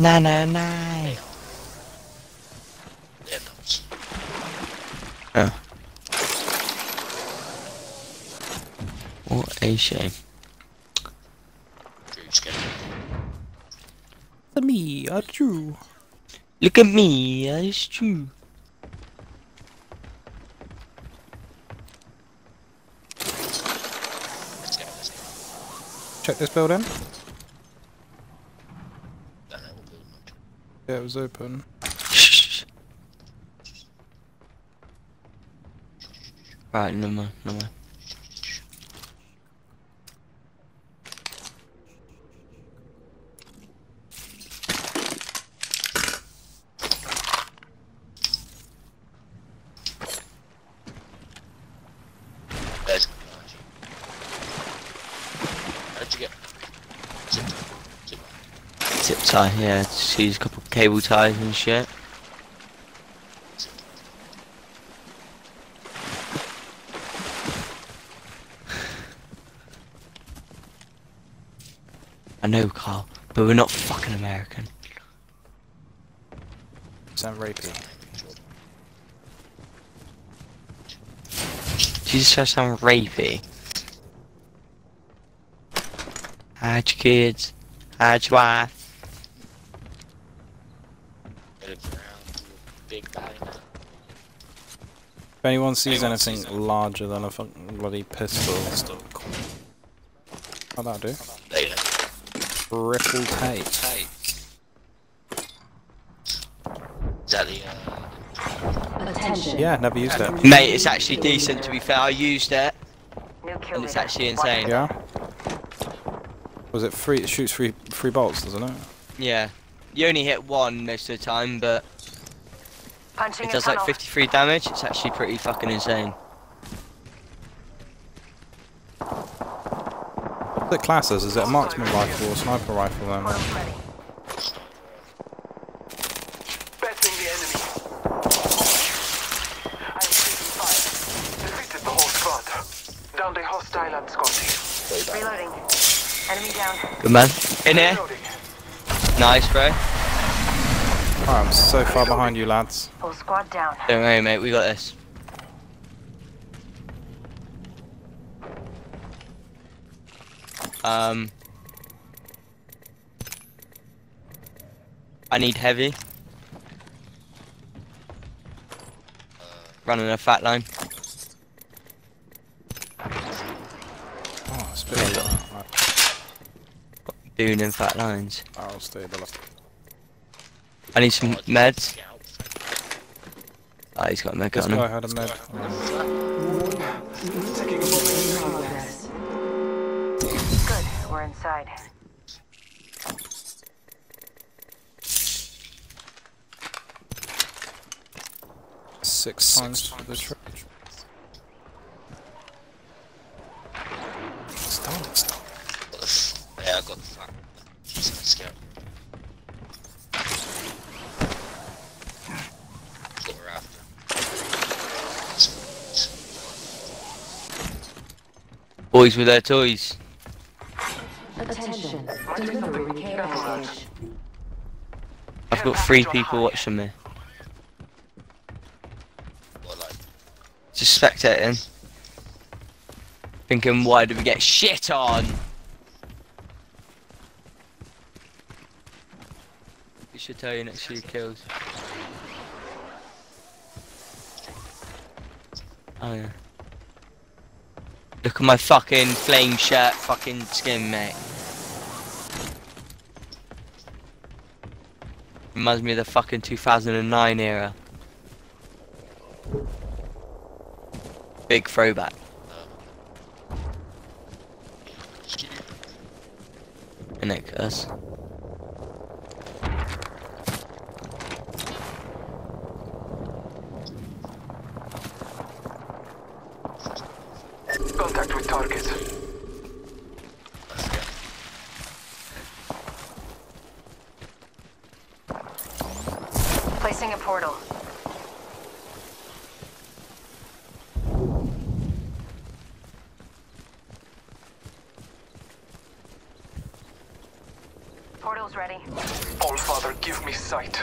Nah, nah, nah. they're dumps. Oh. What a shame. Drew's getting To me, a Jew. Look at me, it's true. Let's go, let's go. Check this building. No, no, we'll build them. Yeah, it was open. (laughs) Right, no more, no more. There's behind you. How'd you get? Zip tie. Zip tie. Zip yeah, see a couple of cable ties and shit. I know, Carl, but we're not fucking American. Sound rapey. Jesus, I sound rapey. Hide kids. Hide wife. If anyone sees Anyone anything sees larger than a fucking bloody pistol, how'd that do? Later. Triple Take. Tight. Is that the, uh, Attention. Yeah, never used it. Mate, it's actually decent to be fair. I used it, and it's actually insane. Yeah. Was it free? It shoots three three bolts, doesn't it? Yeah. You only hit one most of the time, but Punching it does like 53 damage. It's actually pretty fucking insane. What's it classes? Is it a marksman rifle or sniper rifle then? Portal's ready. Battling the enemy. I'm taking fire. Defeated the whole squad. Down the hostile absconding. Reloading. Enemy down. Good man. In here. Nice, bro. Oh, I'm so far behind you, lads. Whole squad down. Don't worry, mate. We got this. Um. I need heavy. Running a fat line. Oh, it's a bit like. Doing in fat lines. I'll stabilize. I need some meds. Scout. Ah, he's got a med This on guy him. had a med. Taking a moment in time. Progress. Good. We're inside. Six times for the trip. Stop, stop. Yeah, I got the fuck. Scout. That's what we're after. Boys with their toys. Attention. Delivering care package. I've got three people watching me. Just spectating. Thinking, why did we get shit on? We should tell you next few kills. Oh yeah. Look at my fucking flame shirt fucking skin, mate. Reminds me of the fucking 2009 era. Big throwback. And it goes. Contact with target. Placing a portal. Portal's ready. All Father, give me sight.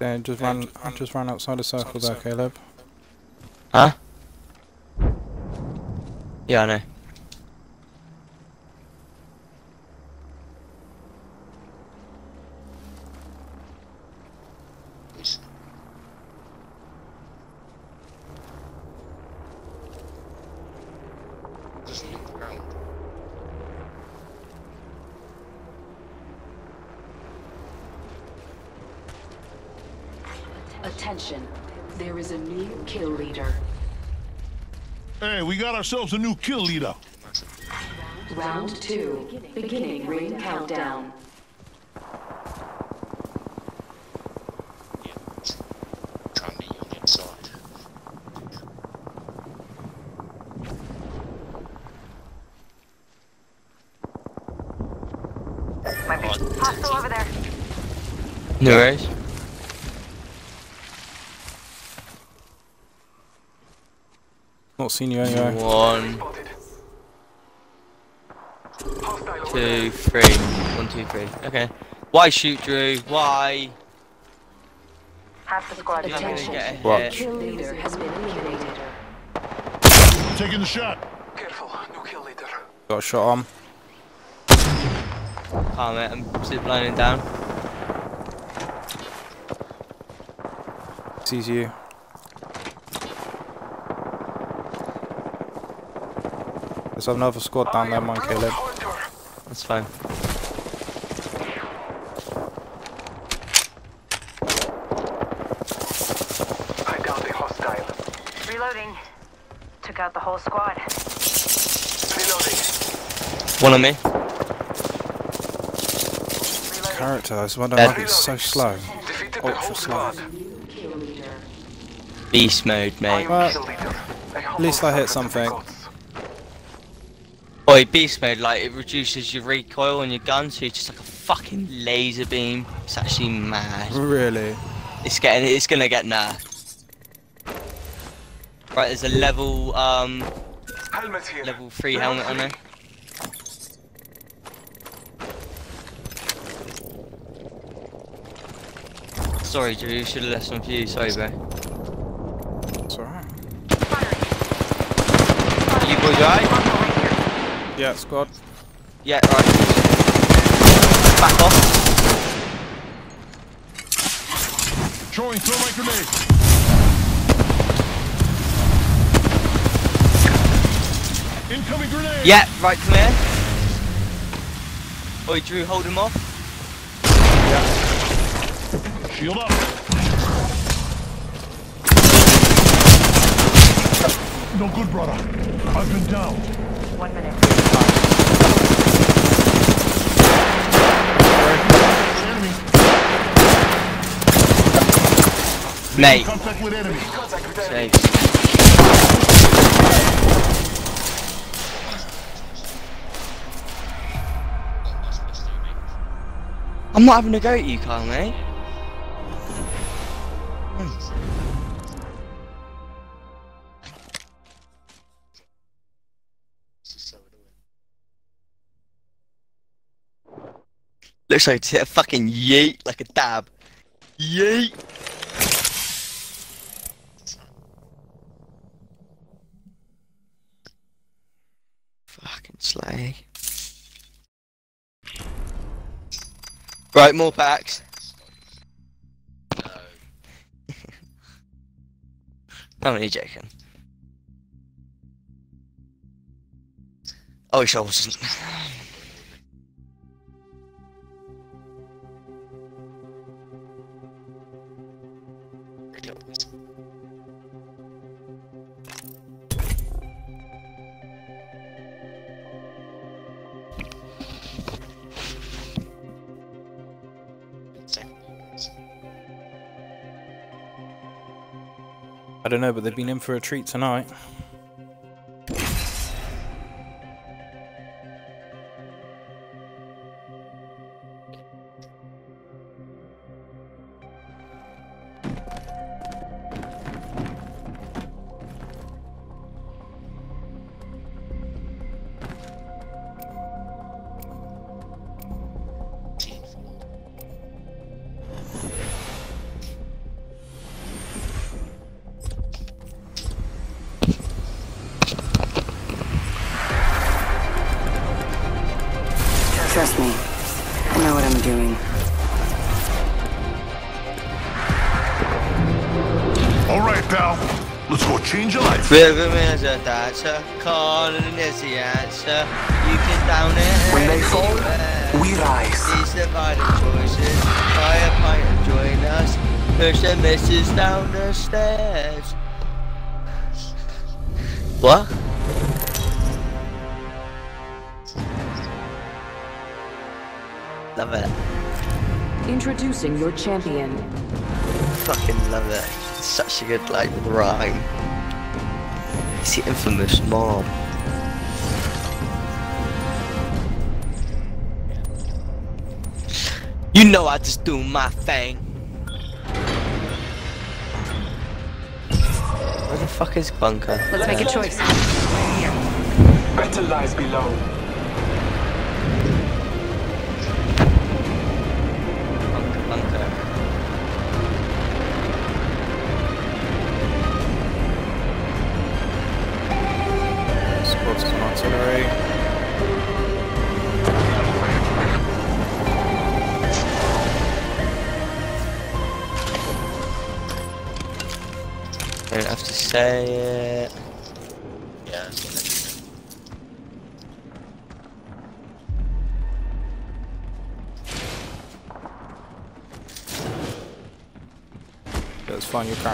Yeah, just ran, just ran outside a circle there, Caleb. Huh? Yeah, I know. please? Just look around. Attention. There is a new kill leader. Hey, we got ourselves a new kill leader. Round two. Beginning ring countdown. Yeah. Try and meet you on the inside. Might be hostile over there. No worries. Not Not seen you anyway. One, Spotted. Hostile over two, three. One, two, three. Okay. Why shoot Drew? Why? Half the squad is You're not gonna dead. get a What? Kill leader has been eliminated. Taking the shot. Careful, no kill leader. Got a shot on. Oh mate, I'm ziplining down. Sees you. There's another squad down there, mine, Caleb. Hunter. That's fine. I downed a hostile. Reloading. Took out the whole squad. Reloading. One on me. Reloading. Character, I was wondering why it's so slow. Defeated the Ultra slow. squad. Kill leader. Beast mode, mate. Well. At least I hit something. Boy, beast mode, like it reduces your recoil on your gun, so you're just like a fucking laser beam. It's actually mad. Really? It's getting, it's gonna get nerfed. Right, there's a level, um, Helmet here. level three helmet on there. Sorry, Drew, you should have left some for you. Sorry, bro. It's alright. You boys alright? Yeah, squad. Yeah, right. Back off. Throwing thermite grenade. Incoming grenade. Yeah, right, come here. Oi, Drew, hold him off. Shield up. No good, brother. I've been down. One minute. Mate. Contact with enemy. Contact with enemy. Safe. I'm not having a go at you, Carl, mate. Hit a fucking yeet like a dab. Yeet. Fucking slay. Right, more packs. (laughs) I'm only joking. Oh, sure wasn't. Don't know, but they've been in for a treat tonight. Change your life. Rhythm is a dancer, calling is the answer. You can down it. When they fall, we rise. These divided choices. Try a pint and join us. Push the misses down the stairs. What? Love it. Introducing your champion. Fucking love it. Such a good like rhyme. It's the infamous mob. You know I just do my thing. Where the fuck is bunker? Let's make a choice. Better lies below.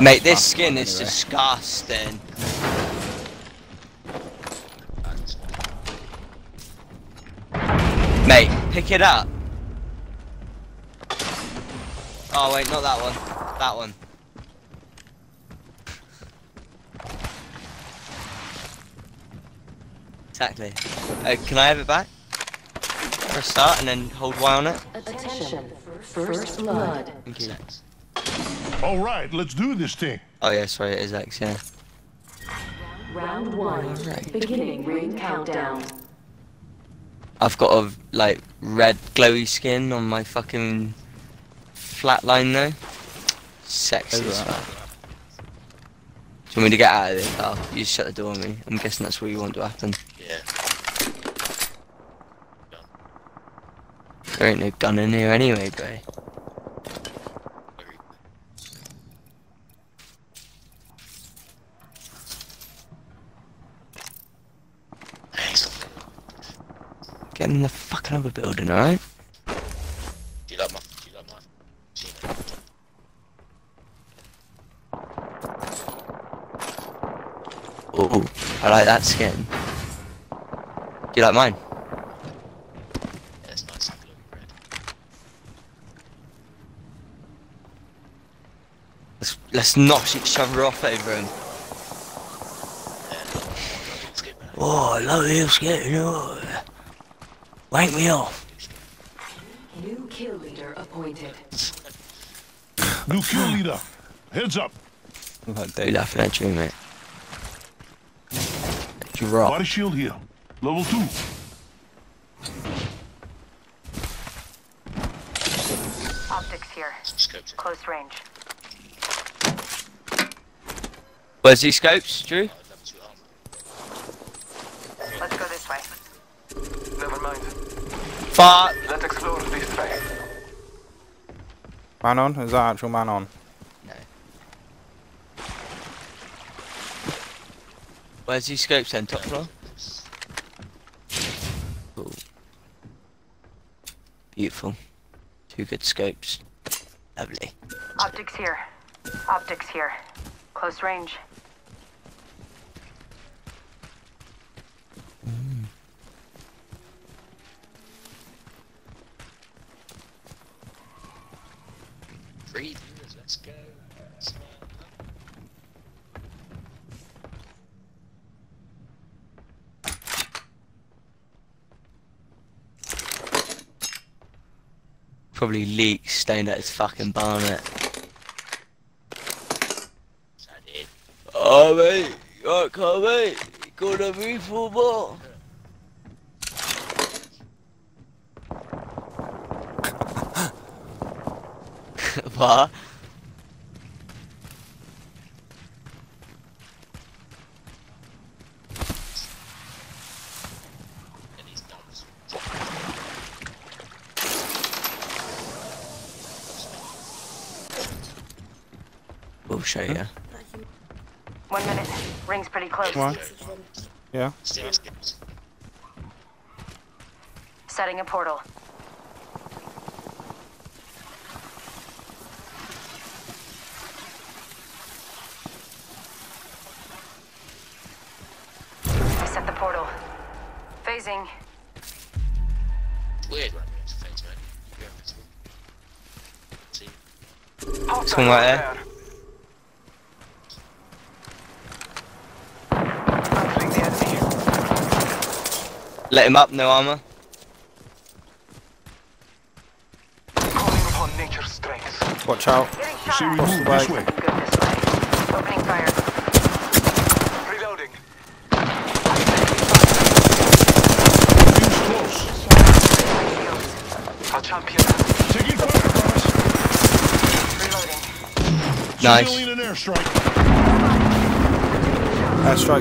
Mate, this fast skin one is anyway. disgusting. Mate, pick it up. Oh wait, not that one. That one. Exactly. Uh, can I have it back? Press start and then hold Y on it. Attention. First blood. Thank you. All right, let's do this thing. Oh yeah, sorry, it is X, yeah. Round one. Alright. Beginning ring countdown. I've got a like red glowy skin on my fucking flatline though. Sexy as Over fuck. Do you want me to get out of this? Oh, you just shut the door on me. I'm guessing that's what you want to happen. Yeah. There ain't no gun in here anyway, bro. Get in the fucking other building, alright? Do you like my? Do you like my? Oh, I like that skin. Do you like mine? Yeah, it's nice and red. Let's let's knock each other off over him. Yeah. Let's get back. Oh, I love you, skin. Oh. Wank me off. New kill leader appointed. New kill leader. Heads up. Like You Dave. laughing at you, mate? Drop. Body shield here. Level two. Optics here. Scopes. Close range. Where's these scopes, Drew? Oh, level two armor. Let's go this way. Never mind. Fuck! Let's explore this way. Man on? Is that actual man on? No. Where's these scopes then? Top floor? Cool. Beautiful. Two good scopes. Lovely. Optics here. Optics here. Close range. Three viewers, let's go. Probably leak stained at his fucking barnet. So I did. Oh mate, I can't wait. Gonna be football. (laughs) (laughs) what? And he's done. We'll show you. One minute. Ring's pretty close. Come on. Yeah. Setting a portal. I set the portal. Phasing. Weird when I'm going to face, man. You're invincible. See? Someone right there. Let him up, no armor. Watch out. Shoot across way. Opening fire. Reloading. Close. Champion. Taking fire from. Reloading. Nice. Civilian airstrike.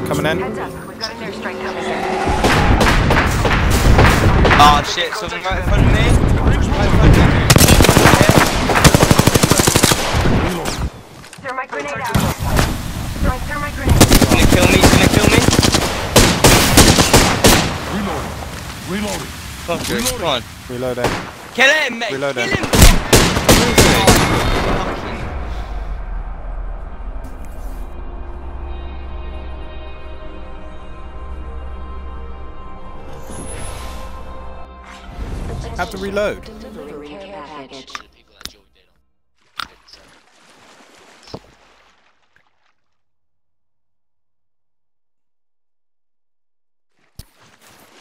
Coming in. Oh shit, someone right in front of me. Right in front of me. Thermite grenade out. Thermite grenade. Gonna kill me, gonna kill me. Reloading. Reloading. Fucker, come on. Reloading. Kill him, mate. Reloading. Kill him. On.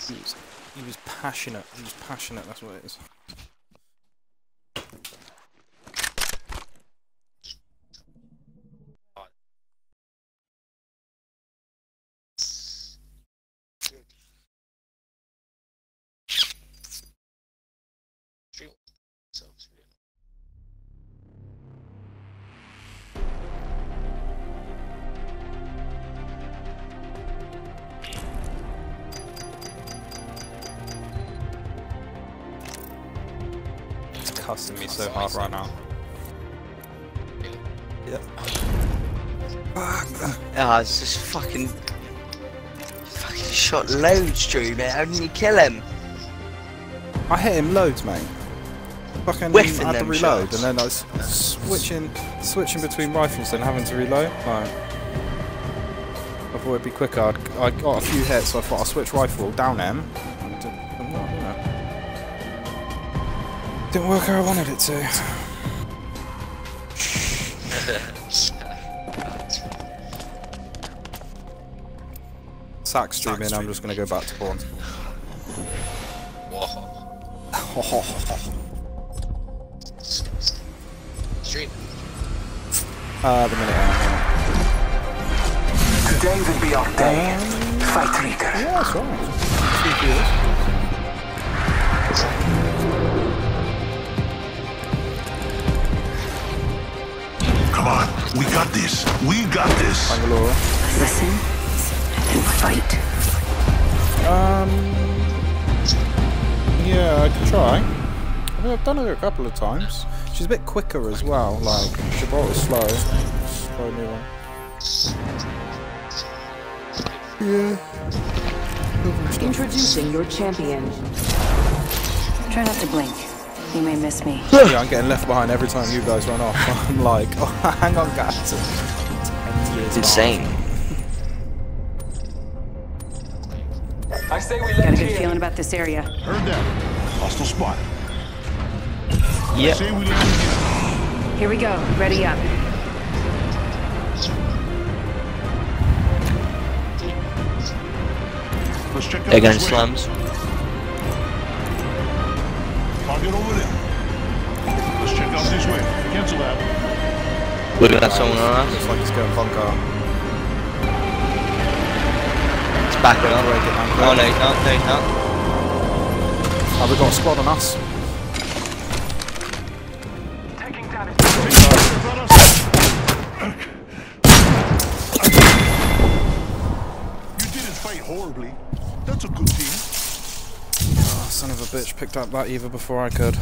He was, he was passionate. He was passionate. That's what it is. So hard right now. Yeah. Ah, it's just fucking. Fucking shot loads, Drew, mate. How didn't you kill him? I hit him loads, mate. Fucking Whiffing had to reload, shots. and then I was switching, switching between rifles, and having to reload. Like, I thought it'd be quicker. I'd, I got a few hits, so I thought I'll switch rifle down him. Didn't work how I wanted it to. Sack streaming. I'm just gonna go back to pawn. Whoa. Stream. Uh, the minute. Today will be our day. Fight leader. yeah, that's right. Got this. We got this. Bangalore. Listen and fight. Um. Yeah, I could try. I mean, I've done it a couple of times. She's a bit quicker as well. Like Gibraltar's slow. Slow moving. Introducing your champion. Try not to blink. You may miss me. (laughs) Yeah, I'm getting left behind every time you guys run off. (laughs) I'm like, oh, (laughs) hang on, guys. Ten years Insane. I say we Got a good feeling about this area. Heard that. Hostile spot. Yep. Say we here. Here we go. Ready up. Let's check out They're going this way. slums. Target over there. Let's check out this way. Cancel that. We got someone on us. Looks like it's going bunker. It's backing up. Break it, man. Oh no, he's not. No, he's not. Oh, we got a squad on us. Taking damage. Take fire from us. You didn't fight horribly. That's a good team. Bitch picked up that Eva before I could.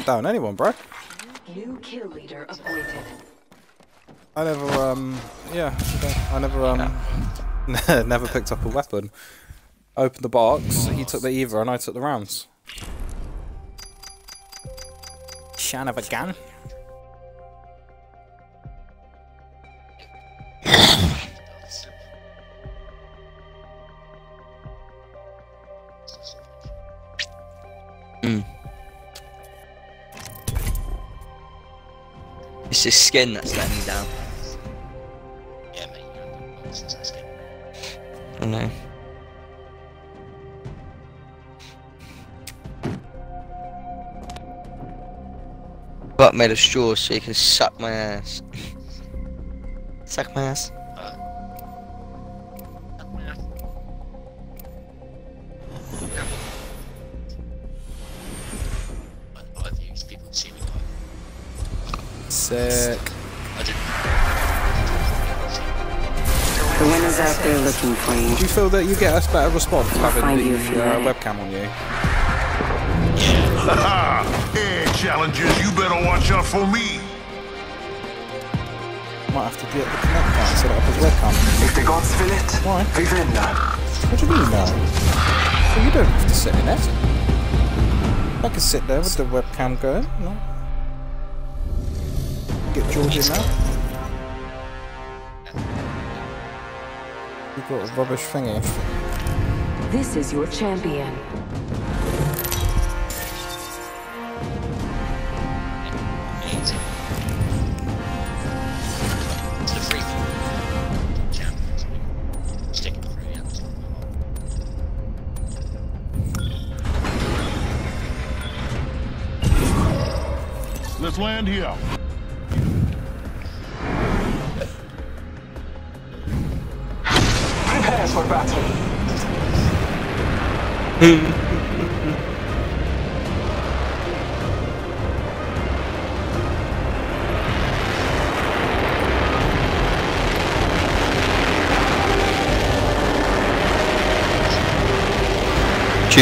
I down anyone, bro. New kill leader appointed. I never, um, yeah, I never, um, (laughs) never picked up a weapon. Opened the box, he took the Eva, and I took the rounds. Shan of a gun. It's his skin that's letting me down. Yeah, mate, you're a bit nonsense, that's. I know. Butt made of straw so you can suck my ass. (laughs) suck my ass. Uh, I, Sick. The winner's out there looking for you. Do you feel that you get a better response having find you if the uh, webcam on you? Ha (laughs) Hey, challengers, you better watch out for me. Might have to get the Kinect part set up as webcam. If the gods will it, Why? we will now. What do you mean no? Well, you don't have to sit in it. I can sit there with the webcam going. No. Get George in now. You've got a rubbish thingy. This is your champion. Easy. It's the free champions. Stick it through, yeah. Let's land here. Drew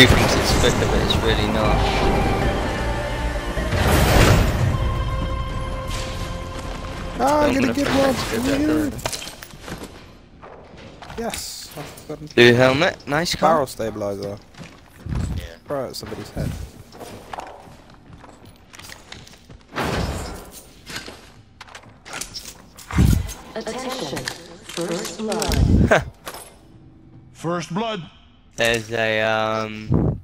thinks it's quicker, but it's really not. Ah, I'm get gonna protect one. Yes. I've got a Blue helmet, nice car. barrel stabilizer. Yeah. Throw at somebody's head. Attention. First blood. First blood. There's a um.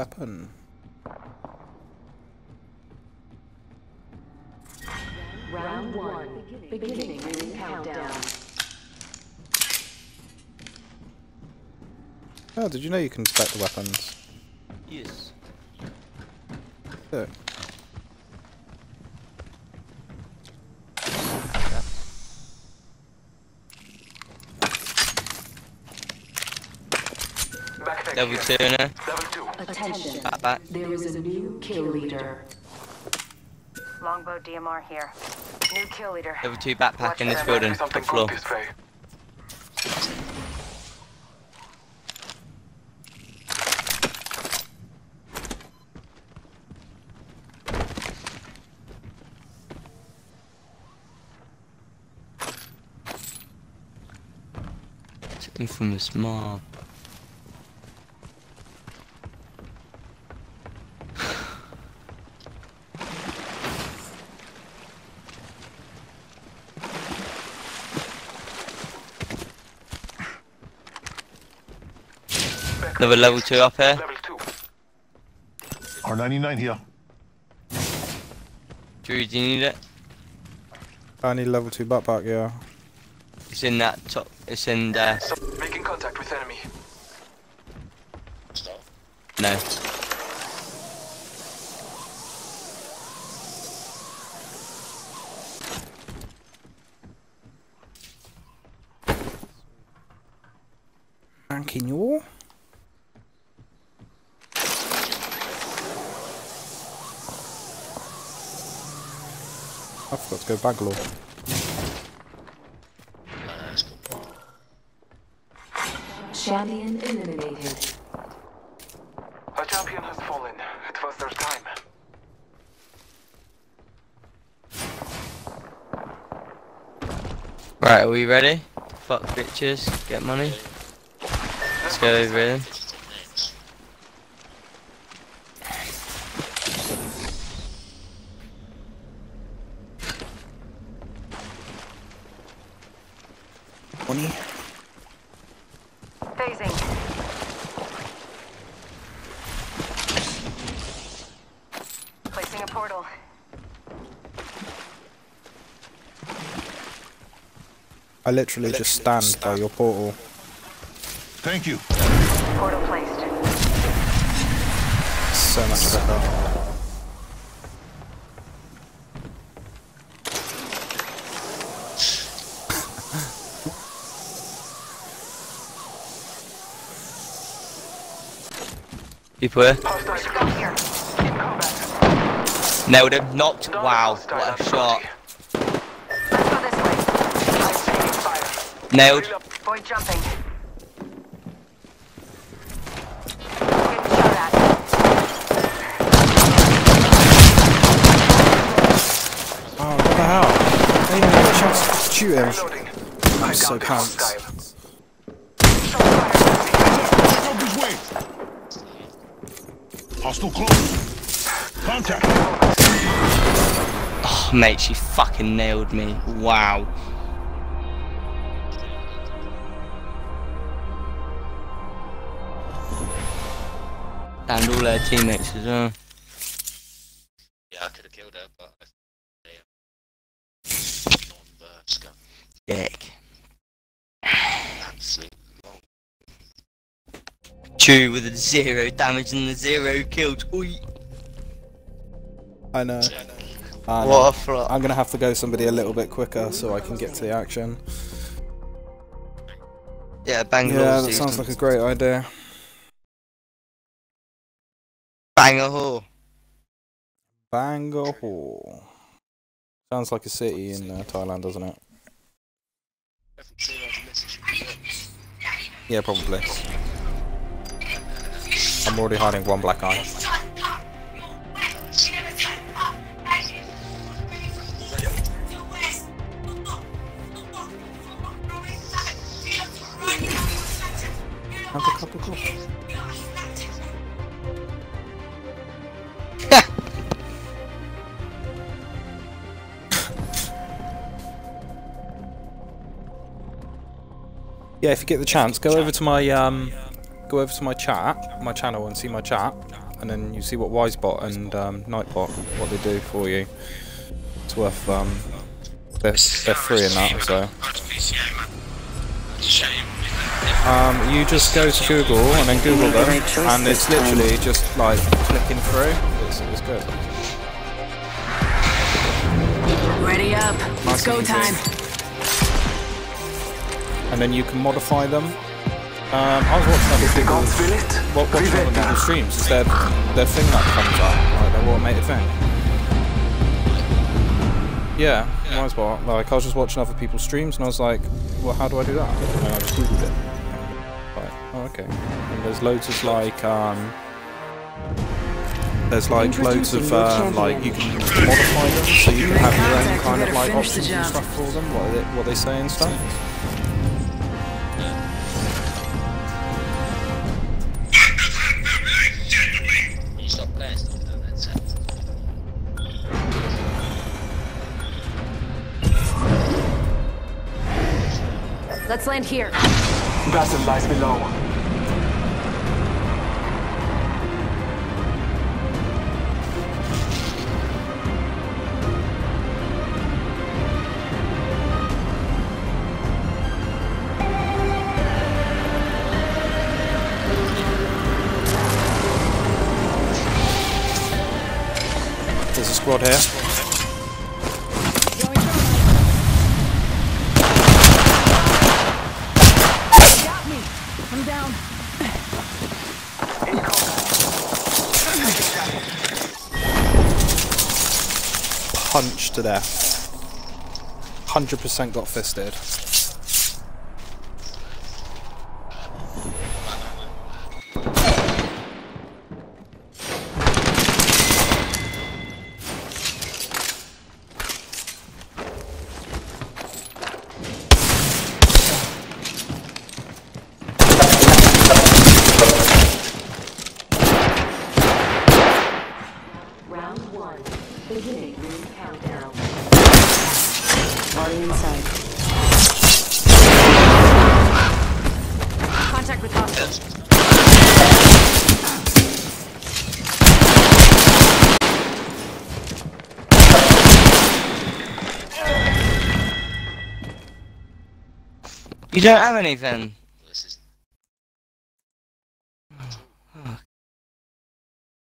Weapon. Round one. Beginning ring countdown. Oh, did you know you can inspect the weapons? Yes. Look. Level two now. Level two. Attention. Back back. There is a new kill leader. Longbow DMR here. New kill leader. Level two backpack in this building, be something top floor. good this way. It's infamous mob. Another level two up here. Level two. R99 here. Drew, do you need it? I need level 2 backpack, yeah. It's in that top. It's in there. So, making contact with enemy. Stop. No. Manking you. I forgot to go Bangalore. That's. Champion eliminated. A champion has fallen. It was their time. Right, are we ready? Fuck bitches, get money. Let's go over here. Names. me. Phasing. Placing a portal. I literally just stand by your portal. Thank you. Portal placed. So much better. People here. Hostile Go here. in combat. Nailed him. Knocked. Wow. What a shot. Let's go this way. I'm taking fire. Nailed. Reload. Void jumping. Getting shot at. Oh, what the hell? I didn't even get a chance to shoot him. I'm so down to pants. hostile. Check out this way. Hostile close. Contact. Oh, mate, she fucking nailed me. Wow. And all her teammates as well. Yeah, I could have killed her, but I yeah. non-burst gun. Dick. Absolute long. Chew with a zero damage and the zero kills. Oi. I know. I know. What a flop. I'm gonna have to go somebody a little bit quicker so I can get to the action. Yeah, Bangalore Yeah, that season. sounds like a great idea. Bangalore. Bangalore. Sounds like a city in uh, Thailand, doesn't it? Yeah, probably. I'm already hiding one black eye. Have a cup of coffee. Yeah, if you get the chance, go over to my um, go over to my chat, my channel, and see my chat, and then you see what WizeBot and um, Nightbot what they do for you. It's worth um, they're they're free in that, so. Um, you just go to Google and then Google them, and it's literally just like clicking through. It's, it's good. Ready up. Nice It's go time. And then you can modify them. Um, I was watching other people, Gods will it. wa- watching other people's streams. It's their their thing that comes up, like their automated thing. Yeah, WizeBot. Like I was just watching other people's streams, and I was like, well, how do I do that? And I just googled it. Like, oh, okay. And there's loads of like um. There's like loads of Introducing um, like you can modify them so you can have your own kind of like options and stuff for them, what they, what they say and stuff. Land here. Battle lies below. To there. 100% got fisted. You don't have anything.